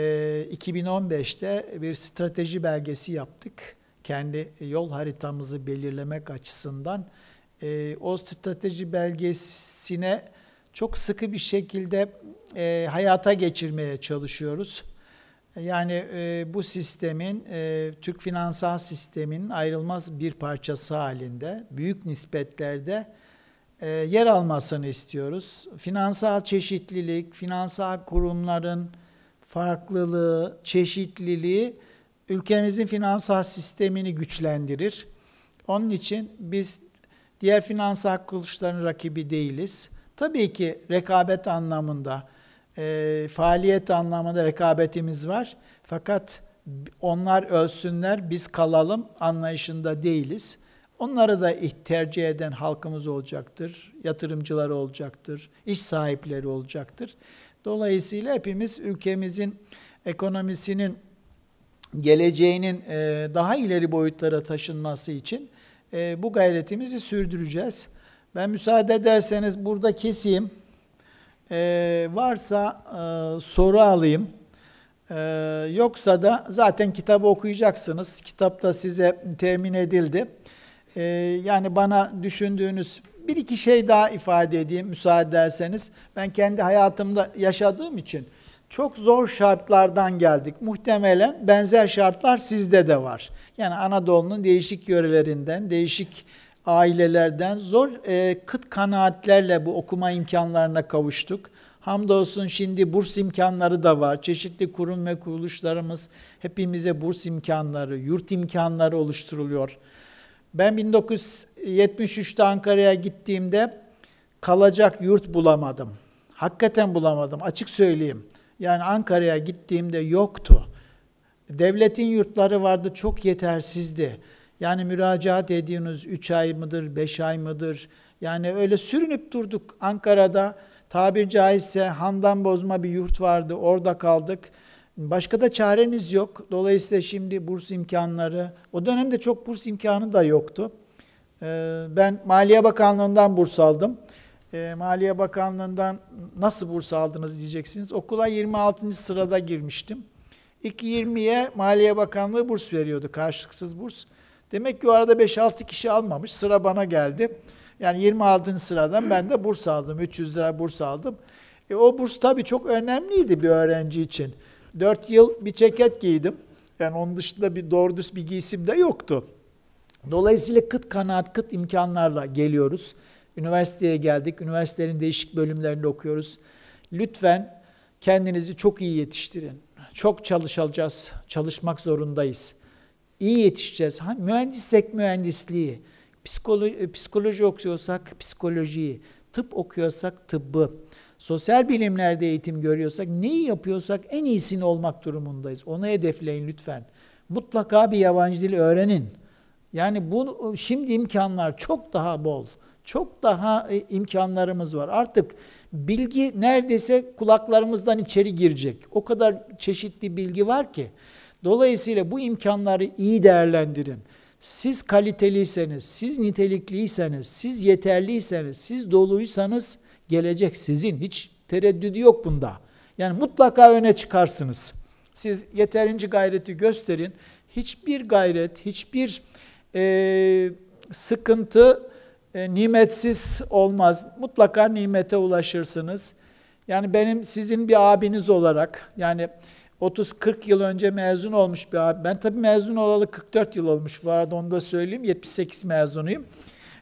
2015'te bir strateji belgesi yaptık kendi yol haritamızı belirlemek açısından e, o strateji belgesine çok sıkı bir şekilde e, hayata geçirmeye çalışıyoruz. Yani e, bu sistemin, e, Türk finansal sistemin ayrılmaz bir parçası halinde, büyük nispetlerde e, yer almasını istiyoruz. Finansal çeşitlilik, finansal kurumların farklılığı, çeşitliliği ülkemizin finansal sistemini güçlendirir. Onun için biz diğer finansal kuruluşların rakibi değiliz. Tabii ki rekabet anlamında, e, faaliyet anlamında rekabetimiz var. Fakat onlar ölsünler, biz kalalım anlayışında değiliz. Onları da tercih eden halkımız olacaktır, yatırımcılar olacaktır, iş sahipleri olacaktır. Dolayısıyla hepimiz ülkemizin ekonomisinin geleceğinin e, daha ileri boyutlara taşınması için e, bu gayretimizi sürdüreceğiz. Ben müsaade ederseniz burada keseyim. E, varsa soru alayım. Yoksa da zaten kitabı okuyacaksınız. Kitapta size temin edildi. Yani bana düşündüğünüz bir iki şey daha ifade edeyim müsaade ederseniz. Ben kendi hayatımda yaşadığım için çok zor şartlardan geldik. Muhtemelen benzer şartlar sizde de var. Yani Anadolu'nun değişik yörelerinden, değişik ailelerden zor e, kıt kanaatlerle bu okuma imkanlarına kavuştuk. Hamdolsun şimdi burs imkanları da var. Çeşitli kurum ve kuruluşlarımız hepimize burs imkanları, yurt imkanları oluşturuluyor. Ben 1973'te Ankara'ya gittiğimde kalacak yurt bulamadım. Hakikaten bulamadım, açık söyleyeyim. Yani Ankara'ya gittiğimde yoktu. Devletin yurtları vardı, çok yetersizdi. Yani müracaat ediyorsunuz 3 ay mıdır, 5 ay mıdır? Yani öyle sürünüp durduk Ankara'da. Tabir caizse handan bozma bir yurt vardı, orada kaldık. Başka da çareniz yok. Dolayısıyla şimdi burs imkanları, o dönemde çok burs imkanı da yoktu. Ee, ben Maliye Bakanlığı'ndan burs aldım. Ee, Maliye Bakanlığı'ndan nasıl burs aldınız diyeceksiniz. Okula 26. sırada girmiştim. İlk 20'ye Maliye Bakanlığı burs veriyordu, karşılıksız burs. Demek ki o arada 5-6 kişi almamış, sıra bana geldi. Yani 26. sıradan ben de burs aldım, 300 lira burs aldım. E, o burs tabii çok önemliydi bir öğrenci için. 4 yıl bir ceket giydim. Yani onun dışında bir doğru düz bir giysim de yoktu. Dolayısıyla kıt kanaat, kıt imkanlarla geliyoruz. Üniversiteye geldik. Üniversitelerin değişik bölümlerinde okuyoruz. Lütfen kendinizi çok iyi yetiştirin. Çok çalışacağız. Çalışmak zorundayız. İyi yetişeceğiz. Ha, mühendissek mühendisliği, psikoloji, psikoloji okuyorsak psikolojiyi, tıp okuyorsak tıbbı, sosyal bilimlerde eğitim görüyorsak, neyi yapıyorsak en iyisini olmak durumundayız. Onu hedefleyin lütfen. Mutlaka bir yabancı dil öğrenin. Yani bu şimdi imkanlar çok daha bol. Çok daha e, imkanlarımız var. Artık bilgi neredeyse kulaklarımızdan içeri girecek. O kadar çeşitli bilgi var ki. Dolayısıyla bu imkanları iyi değerlendirin. Siz kaliteliyseniz, siz nitelikliyseniz, siz yeterliyseniz, siz doluysanız gelecek sizin. Hiç tereddüdü yok bunda. Yani mutlaka öne çıkarsınız. Siz yeterince gayreti gösterin. Hiçbir gayret, hiçbir e, sıkıntı e, nimetsiz olmaz. Mutlaka nimete ulaşırsınız. Yani benim sizin bir abiniz olarak yani 30-40 yıl önce mezun olmuş bir abi. Ben tabii mezun olalı 44 yıl olmuş bu arada onu da söyleyeyim. 78 mezunuyum.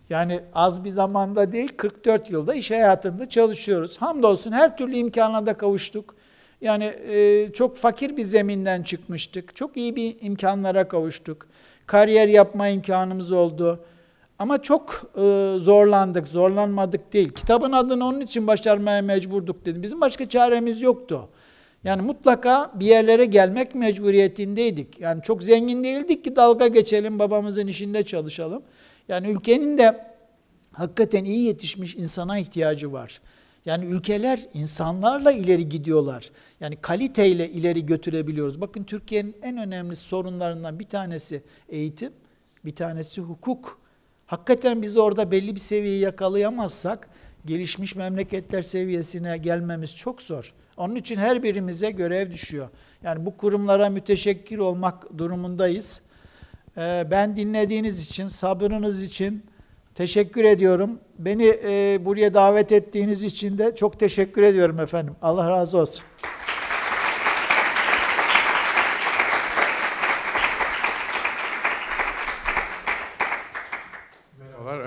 Yani az bir zamanda değil 44 yılda iş hayatında çalışıyoruz. Hamdolsun her türlü imkana da kavuştuk. Yani e, çok fakir bir zeminden çıkmıştık. Çok iyi bir imkanlara kavuştuk. Kariyer yapma imkanımız oldu. Ama çok e, zorlandık, zorlanmadık değil. Kitabın adını onun için başarmaya mecburduk dedim. Bizim başka çaremiz yoktu. Yani mutlaka bir yerlere gelmek mecburiyetindeydik. Yani çok zengin değildik ki dalga geçelim, babamızın işinde çalışalım. Yani ülkenin de hakikaten iyi yetişmiş insana ihtiyacı var. Yani ülkeler insanlarla ileri gidiyorlar. Yani kaliteyle ileri götürebiliyoruz. Bakın Türkiye'nin en önemli sorunlarından bir tanesi eğitim, bir tanesi hukuk. Hakikaten biz orada belli bir seviyeyi yakalayamazsak gelişmiş memleketler seviyesine gelmemiz çok zor. Onun için her birimize görev düşüyor. Yani bu kurumlara müteşekkir olmak durumundayız. Ee, ben dinlediğiniz için, sabrınız için teşekkür ediyorum. Beni e, buraya davet ettiğiniz için de çok teşekkür ediyorum efendim. Allah razı olsun.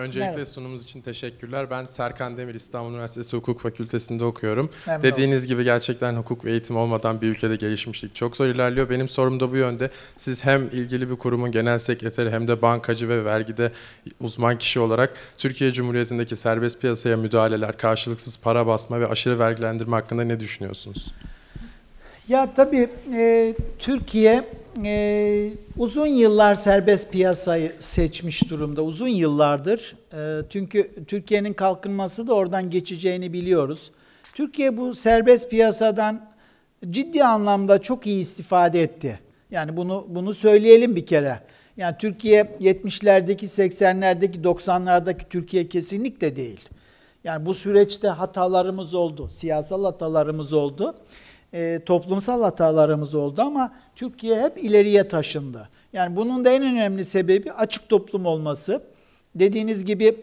Öncelikle Merhaba. sunumumuz için teşekkürler. Ben Serkan Demir İstanbul Üniversitesi Hukuk Fakültesi'nde okuyorum. Memnun Dediğiniz gibi gerçekten hukuk ve eğitim olmadan bir ülkede gelişmişlik çok zor ilerliyor. Benim sorum da bu yönde. Siz hem ilgili bir kurumun genel sekreteri hem de bankacı ve vergide uzman kişi olarak Türkiye Cumhuriyeti'ndeki serbest piyasaya müdahaleler, karşılıksız para basma ve aşırı vergilendirme hakkında ne düşünüyorsunuz? Ya tabii e, Türkiye e, uzun yıllar serbest piyasayı seçmiş durumda. Uzun yıllardır. E, çünkü Türkiye'nin kalkınması da oradan geçeceğini biliyoruz. Türkiye bu serbest piyasadan ciddi anlamda çok iyi istifade etti. Yani bunu bunu söyleyelim bir kere. Yani Türkiye 70'lerdeki, 80'lerdeki, 90'lardaki Türkiye kesinlikle değil. Yani bu süreçte hatalarımız oldu, siyasal hatalarımız oldu e, toplumsal hatalarımız oldu ama Türkiye hep ileriye taşındı. Yani bunun da en önemli sebebi açık toplum olması. Dediğiniz gibi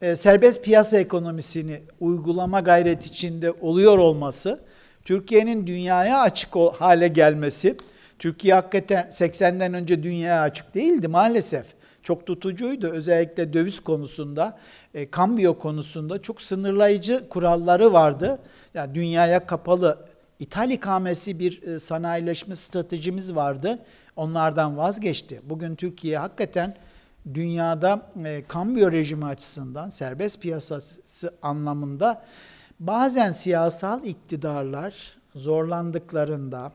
e, serbest piyasa ekonomisini uygulama gayret içinde oluyor olması, Türkiye'nin dünyaya açık hale gelmesi, Türkiye hakikaten 80'den önce dünyaya açık değildi maalesef. Çok tutucuydu özellikle döviz konusunda, e, kambiyo konusunda çok sınırlayıcı kuralları vardı. Yani dünyaya kapalı İthal ikamesi bir e, sanayileşme stratejimiz vardı. Onlardan vazgeçti. Bugün Türkiye hakikaten dünyada e, kambiyo rejimi açısından serbest piyasası anlamında bazen siyasal iktidarlar zorlandıklarında,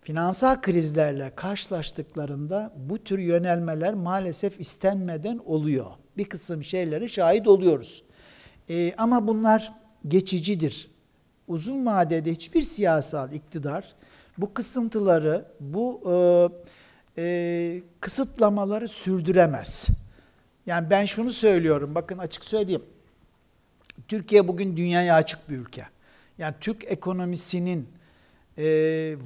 finansal krizlerle karşılaştıklarında bu tür yönelmeler maalesef istenmeden oluyor. Bir kısım şeylere şahit oluyoruz. E, ama bunlar geçicidir uzun vadede hiçbir siyasal iktidar bu kısıntıları, bu e, e, kısıtlamaları sürdüremez. Yani ben şunu söylüyorum, bakın açık söyleyeyim. Türkiye bugün dünyaya açık bir ülke. Yani Türk ekonomisinin e,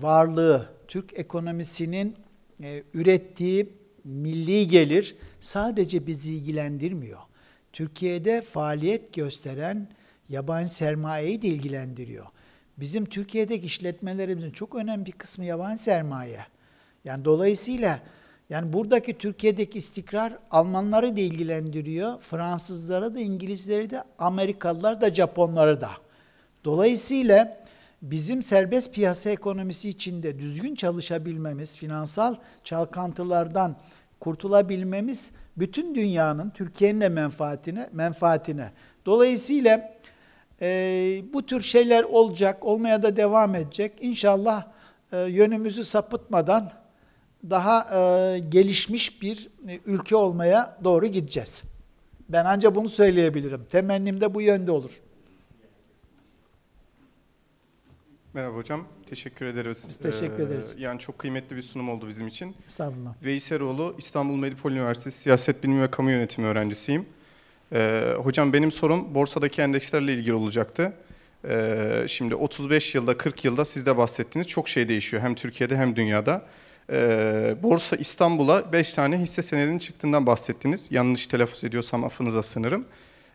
varlığı, Türk ekonomisinin e, ürettiği milli gelir sadece bizi ilgilendirmiyor. Türkiye'de faaliyet gösteren yabancı sermayeyi de ilgilendiriyor. Bizim Türkiye'deki işletmelerimizin çok önemli bir kısmı yabancı sermaye. Yani dolayısıyla yani buradaki Türkiye'deki istikrar Almanları da ilgilendiriyor, Fransızları da, İngilizleri de, Amerikalılar da, Japonları da. Dolayısıyla bizim serbest piyasa ekonomisi içinde düzgün çalışabilmemiz, finansal çalkantılardan kurtulabilmemiz bütün dünyanın, Türkiye'nin de menfaatine, menfaatine. Dolayısıyla e, bu tür şeyler olacak, olmaya da devam edecek. İnşallah e, yönümüzü sapıtmadan daha e, gelişmiş bir e, ülke olmaya doğru gideceğiz. Ben ancak bunu söyleyebilirim. Temennim de bu yönde olur. Merhaba hocam. Teşekkür ederiz. Biz teşekkür ee, ederiz. Yani çok kıymetli bir sunum oldu bizim için. Estağfurullah. Veyseroğlu, İstanbul Medipol Üniversitesi Siyaset Bilimi ve Kamu Yönetimi öğrencisiyim. Ee, hocam benim sorum borsadaki endekslerle ilgili olacaktı. Ee, şimdi 35 yılda, 40 yılda siz de bahsettiniz. Çok şey değişiyor hem Türkiye'de hem dünyada. Ee, Borsa İstanbul'a 5 tane hisse senedinin çıktığından bahsettiniz. Yanlış telaffuz ediyorsam affınıza sınırım.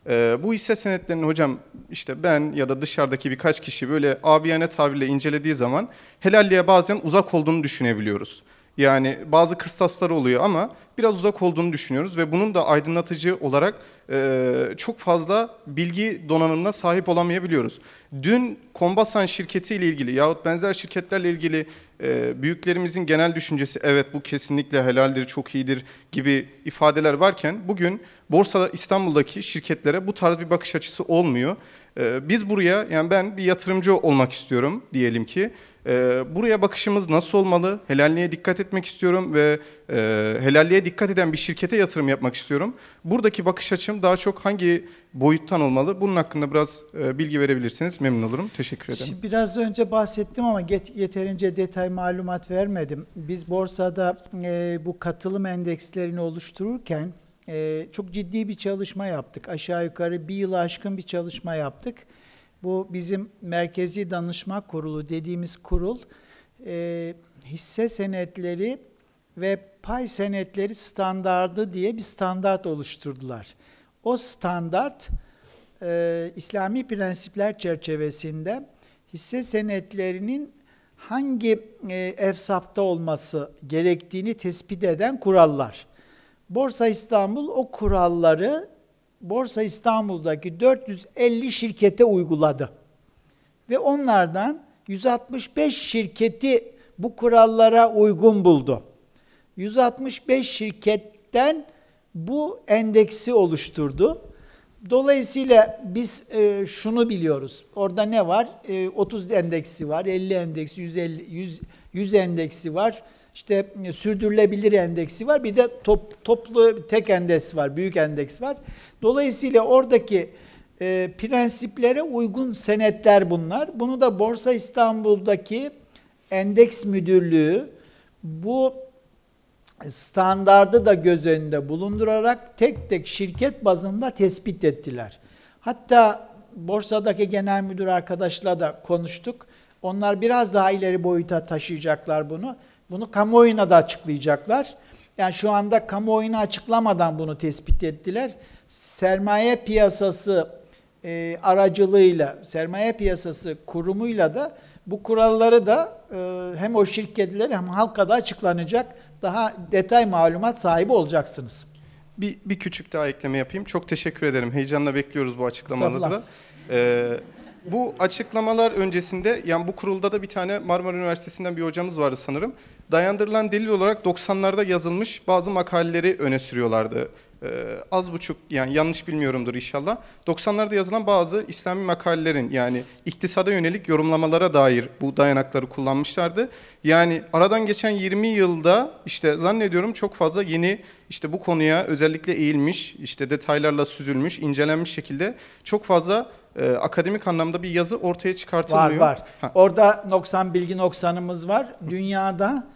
Ee, bu hisse senetlerini hocam işte ben ya da dışarıdaki birkaç kişi böyle abiyane tabirle incelediği zaman helalliğe bazen uzak olduğunu düşünebiliyoruz. Yani bazı kıstasları oluyor ama biraz uzak olduğunu düşünüyoruz ve bunun da aydınlatıcı olarak e, çok fazla bilgi donanımına sahip olamayabiliyoruz. Dün Kombasan şirketi ile ilgili yahut benzer şirketlerle ilgili e, büyüklerimizin genel düşüncesi evet bu kesinlikle helaldir, çok iyidir gibi ifadeler varken bugün borsada İstanbul'daki şirketlere bu tarz bir bakış açısı olmuyor. E, biz buraya yani ben bir yatırımcı olmak istiyorum diyelim ki e, buraya bakışımız nasıl olmalı? Helalliğe dikkat etmek istiyorum ve e, helalliğe dikkat eden bir şirkete yatırım yapmak istiyorum. Buradaki bakış açım daha çok hangi boyuttan olmalı? Bunun hakkında biraz e, bilgi verebilirsiniz memnun olurum. Teşekkür ederim. Şimdi biraz önce bahsettim ama yeterince detay malumat vermedim. Biz borsada e, bu katılım endekslerini oluştururken e, çok ciddi bir çalışma yaptık. Aşağı yukarı bir yıl aşkın bir çalışma yaptık bu bizim Merkezi Danışma Kurulu dediğimiz kurul e, hisse senetleri ve pay senetleri standardı diye bir standart oluşturdular. O standart e, İslami prensipler çerçevesinde hisse senetlerinin hangi e, efsapta olması gerektiğini tespit eden kurallar. Borsa İstanbul o kuralları Borsa İstanbul'daki 450 şirkete uyguladı. Ve onlardan 165 şirketi bu kurallara uygun buldu. 165 şirketten bu endeksi oluşturdu. Dolayısıyla biz e, şunu biliyoruz. Orada ne var? E, 30 endeksi var, 50 endeksi, 150 100 100 endeksi var işte e, sürdürülebilir endeksi var. Bir de top, toplu tek endeks var, büyük endeks var. Dolayısıyla oradaki e, prensiplere uygun senetler bunlar. Bunu da Borsa İstanbul'daki endeks müdürlüğü bu standardı da göz önünde bulundurarak tek tek şirket bazında tespit ettiler. Hatta borsadaki genel müdür arkadaşla da konuştuk. Onlar biraz daha ileri boyuta taşıyacaklar bunu. Bunu kamuoyuna da açıklayacaklar. Yani şu anda kamuoyuna açıklamadan bunu tespit ettiler. Sermaye piyasası e, aracılığıyla, sermaye piyasası kurumuyla da bu kuralları da e, hem o şirketlere hem halka da açıklanacak. Daha detay malumat sahibi olacaksınız. Bir, bir küçük daha ekleme yapayım. Çok teşekkür ederim. Heyecanla bekliyoruz bu açıklamaları da. Ee, bu açıklamalar öncesinde yani bu kurulda da bir tane Marmara Üniversitesi'nden bir hocamız vardı sanırım. Dayandırılan delil olarak 90'larda yazılmış bazı makaleleri öne sürüyorlardı. Ee, az buçuk yani yanlış bilmiyorumdur inşallah. 90'larda yazılan bazı İslami makalelerin yani iktisada yönelik yorumlamalara dair bu dayanakları kullanmışlardı. Yani aradan geçen 20 yılda işte zannediyorum çok fazla yeni işte bu konuya özellikle eğilmiş, işte detaylarla süzülmüş, incelenmiş şekilde çok fazla e, akademik anlamda bir yazı ortaya çıkartılmıyor. Var var. Ha. Orada noksan bilgi noksanımız var. Dünyada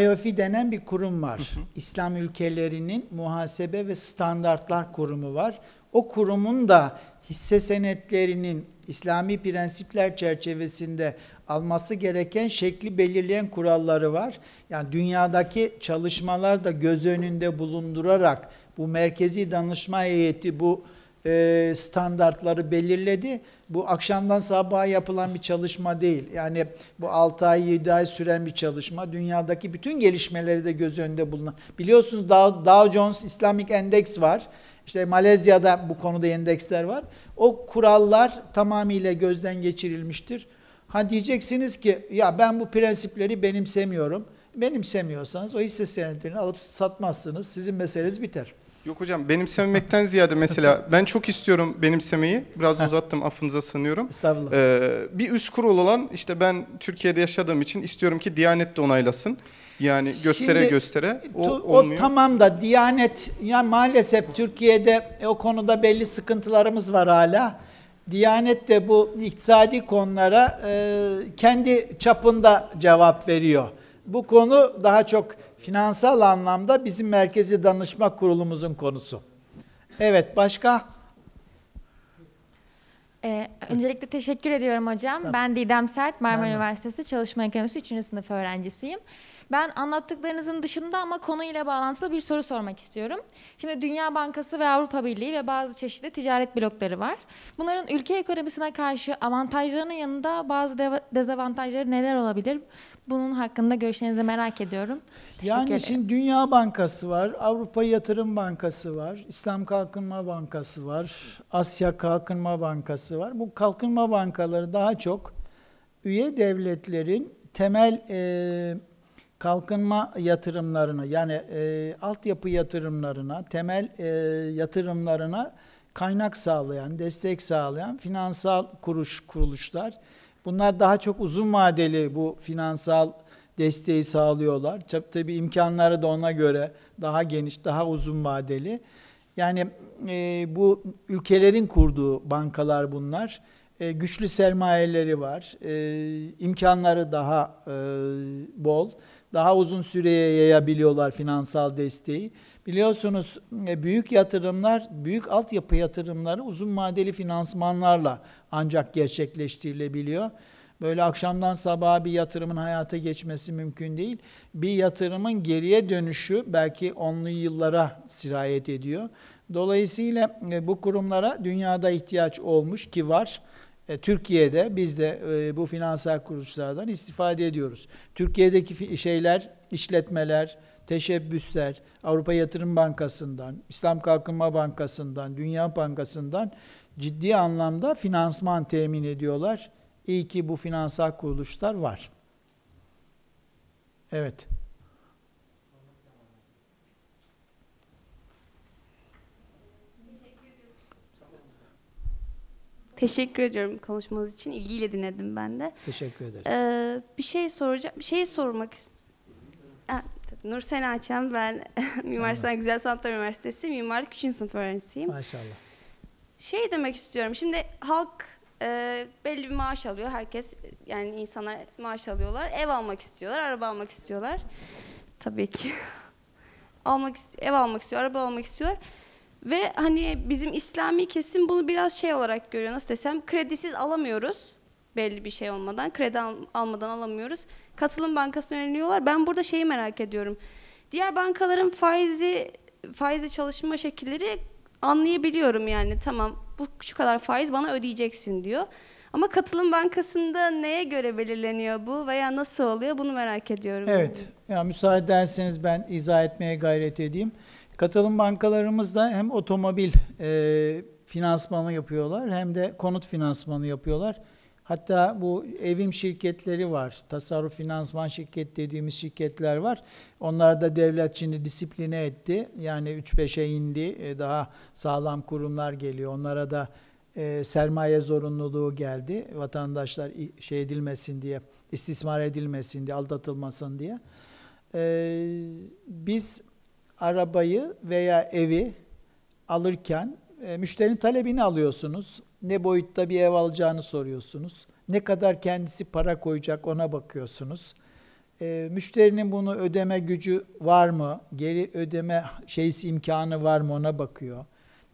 IOF denen bir kurum var. İslam ülkelerinin muhasebe ve standartlar kurumu var. O kurumun da hisse senetlerinin İslami prensipler çerçevesinde alması gereken şekli belirleyen kuralları var. Yani dünyadaki çalışmalar da göz önünde bulundurarak bu merkezi danışma heyeti bu e, standartları belirledi. Bu akşamdan sabaha yapılan bir çalışma değil. Yani bu 6 ay 7 ay süren bir çalışma. Dünyadaki bütün gelişmeleri de göz önünde bulunan. Biliyorsunuz Dow, Dow Jones Islamic Endex var. İşte Malezya'da bu konuda endeksler var. O kurallar tamamıyla gözden geçirilmiştir. Ha diyeceksiniz ki ya ben bu prensipleri benimsemiyorum. Benimsemiyorsanız o hisse senetlerini alıp satmazsınız. Sizin meseleniz biter. Yok hocam benimsemekten ziyade mesela ben çok istiyorum benimsemeyi. Biraz uzattım affınıza sanıyorum. Estağfurullah. Ee, bir üst kurul olan işte ben Türkiye'de yaşadığım için istiyorum ki Diyanet de onaylasın. Yani göstere Şimdi, göstere o, o tamam da Diyanet ya maalesef Türkiye'de o konuda belli sıkıntılarımız var hala. Diyanet de bu iktisadi konulara e, kendi çapında cevap veriyor. Bu konu daha çok finansal anlamda bizim Merkezi Danışma Kurulumuzun konusu. Evet, başka? Ee, öncelikle teşekkür ediyorum hocam. Tamam. Ben Didem Sert, Marmara Üniversitesi Çalışma Ekonomisi 3. sınıf öğrencisiyim. Ben anlattıklarınızın dışında ama konuyla bağlantılı bir soru sormak istiyorum. Şimdi Dünya Bankası ve Avrupa Birliği ve bazı çeşitli ticaret blokları var. Bunların ülke ekonomisine karşı avantajlarının yanında bazı dezavantajları neler olabilir? Bunun hakkında görüşlerinizi merak ediyorum. Teşekkür yani ederim. şimdi Dünya Bankası var, Avrupa Yatırım Bankası var, İslam Kalkınma Bankası var, Asya Kalkınma Bankası var. Bu kalkınma bankaları daha çok üye devletlerin temel e, kalkınma yatırımlarına yani e, altyapı yatırımlarına, temel e, yatırımlarına kaynak sağlayan, destek sağlayan finansal kuruş kuruluşlar. Bunlar daha çok uzun vadeli bu finansal desteği sağlıyorlar. Tabii imkanları da ona göre daha geniş, daha uzun vadeli. Yani e, bu ülkelerin kurduğu bankalar bunlar. E, güçlü sermayeleri var. E, imkanları daha e, bol daha uzun süreye yayabiliyorlar finansal desteği. Biliyorsunuz e, büyük yatırımlar, büyük altyapı yatırımları uzun vadeli finansmanlarla ancak gerçekleştirilebiliyor. Böyle akşamdan sabaha bir yatırımın hayata geçmesi mümkün değil. Bir yatırımın geriye dönüşü belki onlu yıllara sirayet ediyor. Dolayısıyla e, bu kurumlara dünyada ihtiyaç olmuş ki var. E, Türkiye'de biz de e, bu finansal kuruluşlardan istifade ediyoruz. Türkiye'deki şeyler, işletmeler, teşebbüsler, Avrupa Yatırım Bankası'ndan, İslam Kalkınma Bankası'ndan, Dünya Bankası'ndan ciddi anlamda finansman temin ediyorlar. İyi ki bu finansal kuruluşlar var. Evet. Teşekkür ediyorum konuşmanız için. İlgiyle dinledim ben de. Teşekkür ederiz. Ee, bir şey soracağım. Bir şey sormak istiyorum. Nur Sen Açam ben Mimar Sinan Güzel Sanatlar Üniversitesi Mimarlık 3. sınıf öğrencisiyim. Maşallah. Şey demek istiyorum. Şimdi halk e, belli bir maaş alıyor. Herkes yani insanlar maaş alıyorlar. Ev almak istiyorlar, araba almak istiyorlar. Tabii ki. almak ev almak istiyor, araba almak istiyorlar. Ve hani bizim İslami kesim bunu biraz şey olarak görüyor. Nasıl desem kredisiz alamıyoruz. Belli bir şey olmadan. Kredi al, almadan alamıyoruz. Katılım bankasına yöneliyorlar. Ben burada şeyi merak ediyorum. Diğer bankaların faizi faizle çalışma şekilleri anlayabiliyorum yani. Tamam bu şu kadar faiz bana ödeyeceksin diyor. Ama katılım bankasında neye göre belirleniyor bu veya nasıl oluyor bunu merak ediyorum. Evet. Ya müsaade ederseniz ben izah etmeye gayret edeyim. Katılım bankalarımız da hem otomobil e, finansmanı yapıyorlar hem de konut finansmanı yapıyorlar. Hatta bu evim şirketleri var. Tasarruf finansman şirket dediğimiz şirketler var. Onlar da devlet şimdi disipline etti. Yani 3-5'e indi. E, daha sağlam kurumlar geliyor. Onlara da e, sermaye zorunluluğu geldi. Vatandaşlar şey edilmesin diye, istismar edilmesin diye, aldatılmasın diye. E, biz arabayı veya evi alırken e, müşterinin talebini alıyorsunuz. Ne boyutta bir ev alacağını soruyorsunuz. Ne kadar kendisi para koyacak ona bakıyorsunuz. E, müşterinin bunu ödeme gücü var mı? Geri ödeme şeysi imkanı var mı ona bakıyor.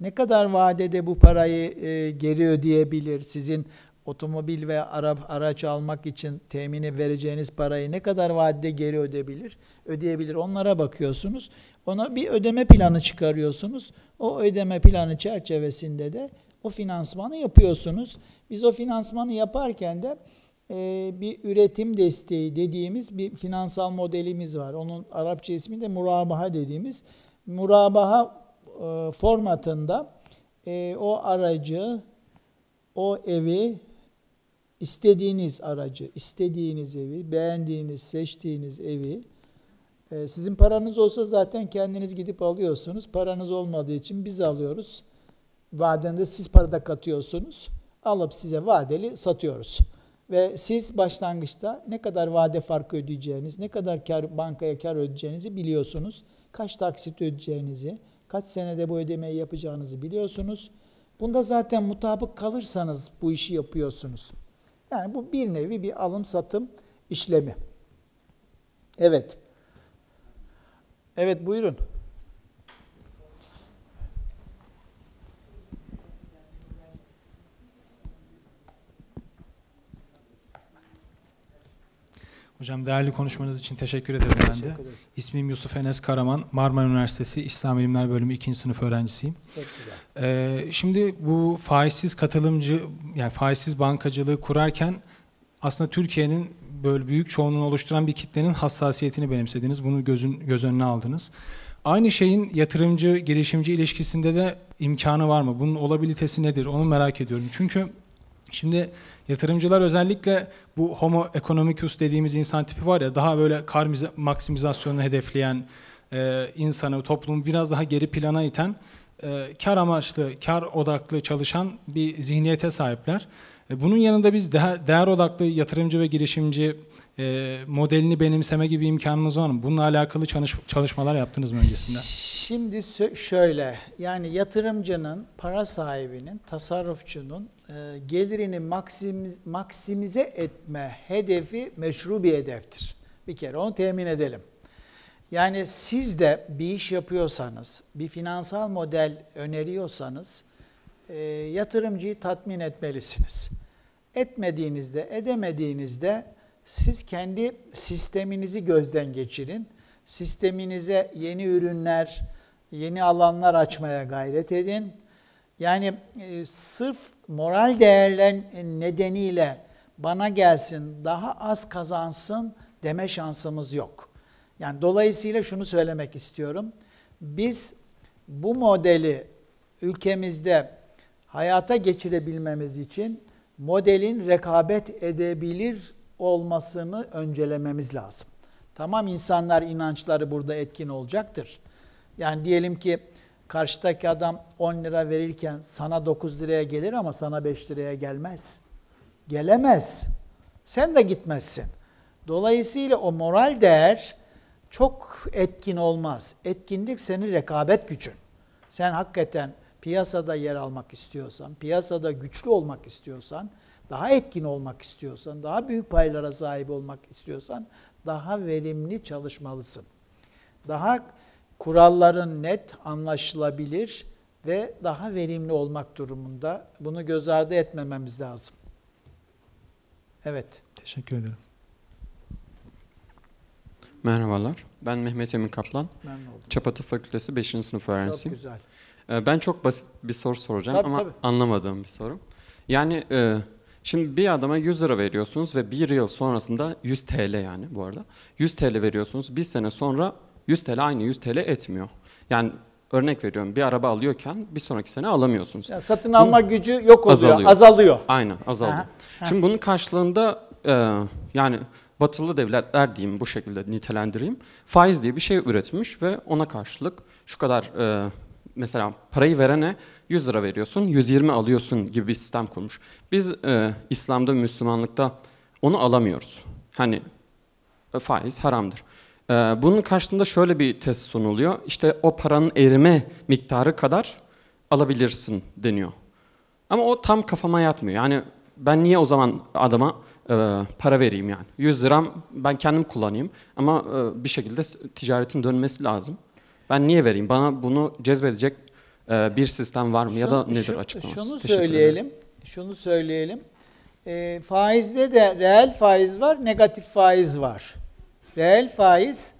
Ne kadar vadede bu parayı e, geri ödeyebilir? Sizin otomobil ve ara, araç almak için temini vereceğiniz parayı ne kadar vadede geri ödeyebilir? Ödeyebilir. Onlara bakıyorsunuz. Ona bir ödeme planı çıkarıyorsunuz. O ödeme planı çerçevesinde de o finansmanı yapıyorsunuz. Biz o finansmanı yaparken de e, bir üretim desteği dediğimiz bir finansal modelimiz var. Onun Arapça ismi de murabaha dediğimiz. Murabaha e, formatında e, o aracı, o evi, istediğiniz aracı, istediğiniz evi, beğendiğiniz, seçtiğiniz evi, e, sizin paranız olsa zaten kendiniz gidip alıyorsunuz. Paranız olmadığı için biz alıyoruz. Vadende siz para da katıyorsunuz. Alıp size vadeli satıyoruz. Ve siz başlangıçta ne kadar vade farkı ödeyeceğiniz, ne kadar kar, bankaya kar ödeyeceğinizi biliyorsunuz. Kaç taksit ödeyeceğinizi, kaç senede bu ödemeyi yapacağınızı biliyorsunuz. Bunda zaten mutabık kalırsanız bu işi yapıyorsunuz. Yani bu bir nevi bir alım satım işlemi. Evet. Evet buyurun. Hocam değerli konuşmanız için teşekkür ederim ben de. İsmim Yusuf Enes Karaman. Marmara Üniversitesi İslam Bilimler Bölümü 2. sınıf öğrencisiyim. Çok güzel. Ee, şimdi bu faizsiz katılımcı, yani faizsiz bankacılığı kurarken aslında Türkiye'nin böyle büyük çoğunluğunu oluşturan bir kitlenin hassasiyetini benimsediniz. Bunu gözün, göz önüne aldınız. Aynı şeyin yatırımcı, girişimci ilişkisinde de imkanı var mı? Bunun olabilitesi nedir? Onu merak ediyorum. Çünkü şimdi Yatırımcılar özellikle bu homo economicus dediğimiz insan tipi var ya daha böyle kar maksimizasyonunu hedefleyen e, insanı, toplumu biraz daha geri plana iten e, kar amaçlı, kar odaklı çalışan bir zihniyete sahipler. E, bunun yanında biz değer, değer odaklı yatırımcı ve girişimci e, modelini benimseme gibi imkanımız var mı? Bununla alakalı çalış, çalışmalar yaptınız mı öncesinde? Şimdi şöyle, yani yatırımcının, para sahibinin, tasarrufçunun e, gelirini maksimiz, maksimize etme hedefi meşru bir hedeftir. Bir kere onu temin edelim. Yani siz de bir iş yapıyorsanız, bir finansal model öneriyorsanız e, yatırımcıyı tatmin etmelisiniz. Etmediğinizde, edemediğinizde siz kendi sisteminizi gözden geçirin. Sisteminize yeni ürünler, yeni alanlar açmaya gayret edin. Yani e, sırf moral değerler nedeniyle bana gelsin, daha az kazansın deme şansımız yok. Yani dolayısıyla şunu söylemek istiyorum. Biz bu modeli ülkemizde hayata geçirebilmemiz için modelin rekabet edebilir olmasını öncelememiz lazım. Tamam insanlar inançları burada etkin olacaktır. Yani diyelim ki karşıdaki adam 10 lira verirken sana 9 liraya gelir ama sana 5 liraya gelmez. Gelemez. Sen de gitmezsin. Dolayısıyla o moral değer çok etkin olmaz. Etkinlik senin rekabet gücün. Sen hakikaten piyasada yer almak istiyorsan, piyasada güçlü olmak istiyorsan, daha etkin olmak istiyorsan, daha büyük paylara sahip olmak istiyorsan daha verimli çalışmalısın. Daha kuralların net, anlaşılabilir ve daha verimli olmak durumunda. Bunu göz ardı etmememiz lazım. Evet. Teşekkür ederim. Merhabalar. Ben Mehmet Emin Kaplan. Memnun oldum. Çapatı Fakültesi 5. sınıf öğrencisiyim. Çok güzel. Ee, ben çok basit bir soru soracağım tabii, ama tabii. anlamadığım bir soru. Yani e, şimdi bir adama 100 lira veriyorsunuz ve bir yıl sonrasında 100 TL yani bu arada. 100 TL veriyorsunuz. Bir sene sonra 100 TL aynı 100 TL etmiyor. Yani örnek veriyorum bir araba alıyorken bir sonraki sene alamıyorsunuz. Yani satın alma Bu, gücü yok oluyor, azalıyor. azalıyor. Aynen azalıyor. Aha. Şimdi bunun karşılığında e, yani batılı devletler diyeyim bu şekilde nitelendireyim. Faiz diye bir şey üretmiş ve ona karşılık şu kadar e, mesela parayı verene 100 lira veriyorsun, 120 alıyorsun gibi bir sistem kurmuş. Biz e, İslam'da, Müslümanlıkta onu alamıyoruz. Hani e, faiz haramdır. E, bunun karşılığında şöyle bir test sunuluyor. İşte o paranın erime miktarı kadar alabilirsin deniyor. Ama o tam kafama yatmıyor. Yani ben niye o zaman adama e, para vereyim yani? 100 liram ben kendim kullanayım ama e, bir şekilde ticaretin dönmesi lazım. Ben niye vereyim? Bana bunu cezbedecek e, bir sistem var mı Şunu, ya da nedir şu, açıklaması? Şunu Teşekkür söyleyelim. ederim. Şunu söyleyelim. E, faizde de reel faiz var, negatif faiz var. Reel faiz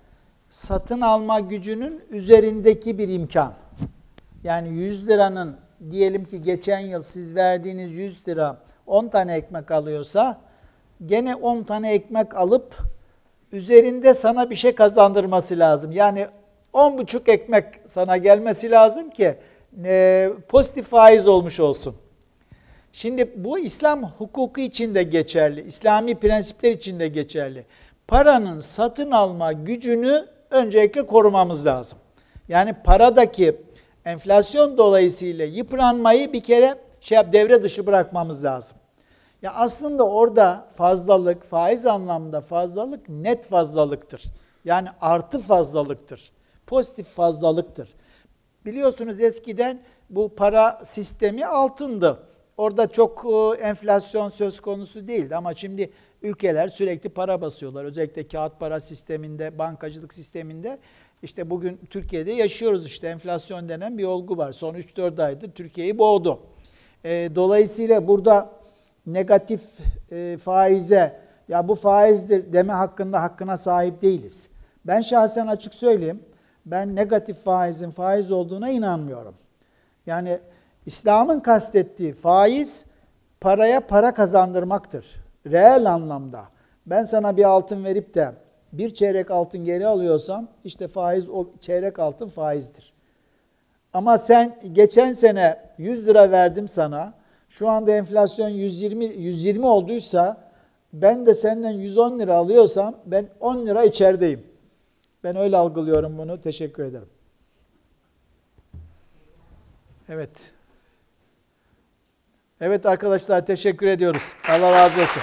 satın alma gücünün üzerindeki bir imkan. Yani 100 liranın diyelim ki geçen yıl siz verdiğiniz 100 lira 10 tane ekmek alıyorsa gene 10 tane ekmek alıp üzerinde sana bir şey kazandırması lazım. Yani 10,5 ekmek sana gelmesi lazım ki e, pozitif faiz olmuş olsun. Şimdi bu İslam hukuku için de geçerli. İslami prensipler için de geçerli. Paranın satın alma gücünü öncelikle korumamız lazım. Yani paradaki enflasyon dolayısıyla yıpranmayı bir kere şey devre dışı bırakmamız lazım. Ya aslında orada fazlalık, faiz anlamında fazlalık net fazlalıktır. Yani artı fazlalıktır. Pozitif fazlalıktır. Biliyorsunuz eskiden bu para sistemi altındı. Orada çok e, enflasyon söz konusu değildi ama şimdi ülkeler sürekli para basıyorlar. Özellikle kağıt para sisteminde, bankacılık sisteminde işte bugün Türkiye'de yaşıyoruz işte enflasyon denen bir olgu var. Son 3-4 aydır Türkiye'yi boğdu. E, dolayısıyla burada negatif e, faize ya bu faizdir deme hakkında hakkına sahip değiliz. Ben şahsen açık söyleyeyim. Ben negatif faizin faiz olduğuna inanmıyorum. Yani İslam'ın kastettiği faiz paraya para kazandırmaktır. Reel anlamda. Ben sana bir altın verip de bir çeyrek altın geri alıyorsam işte faiz o çeyrek altın faizdir. Ama sen geçen sene 100 lira verdim sana. Şu anda enflasyon 120 120 olduysa ben de senden 110 lira alıyorsam ben 10 lira içerideyim. Ben öyle algılıyorum bunu. Teşekkür ederim. Evet. Evet arkadaşlar teşekkür ediyoruz. Allah razı olsun.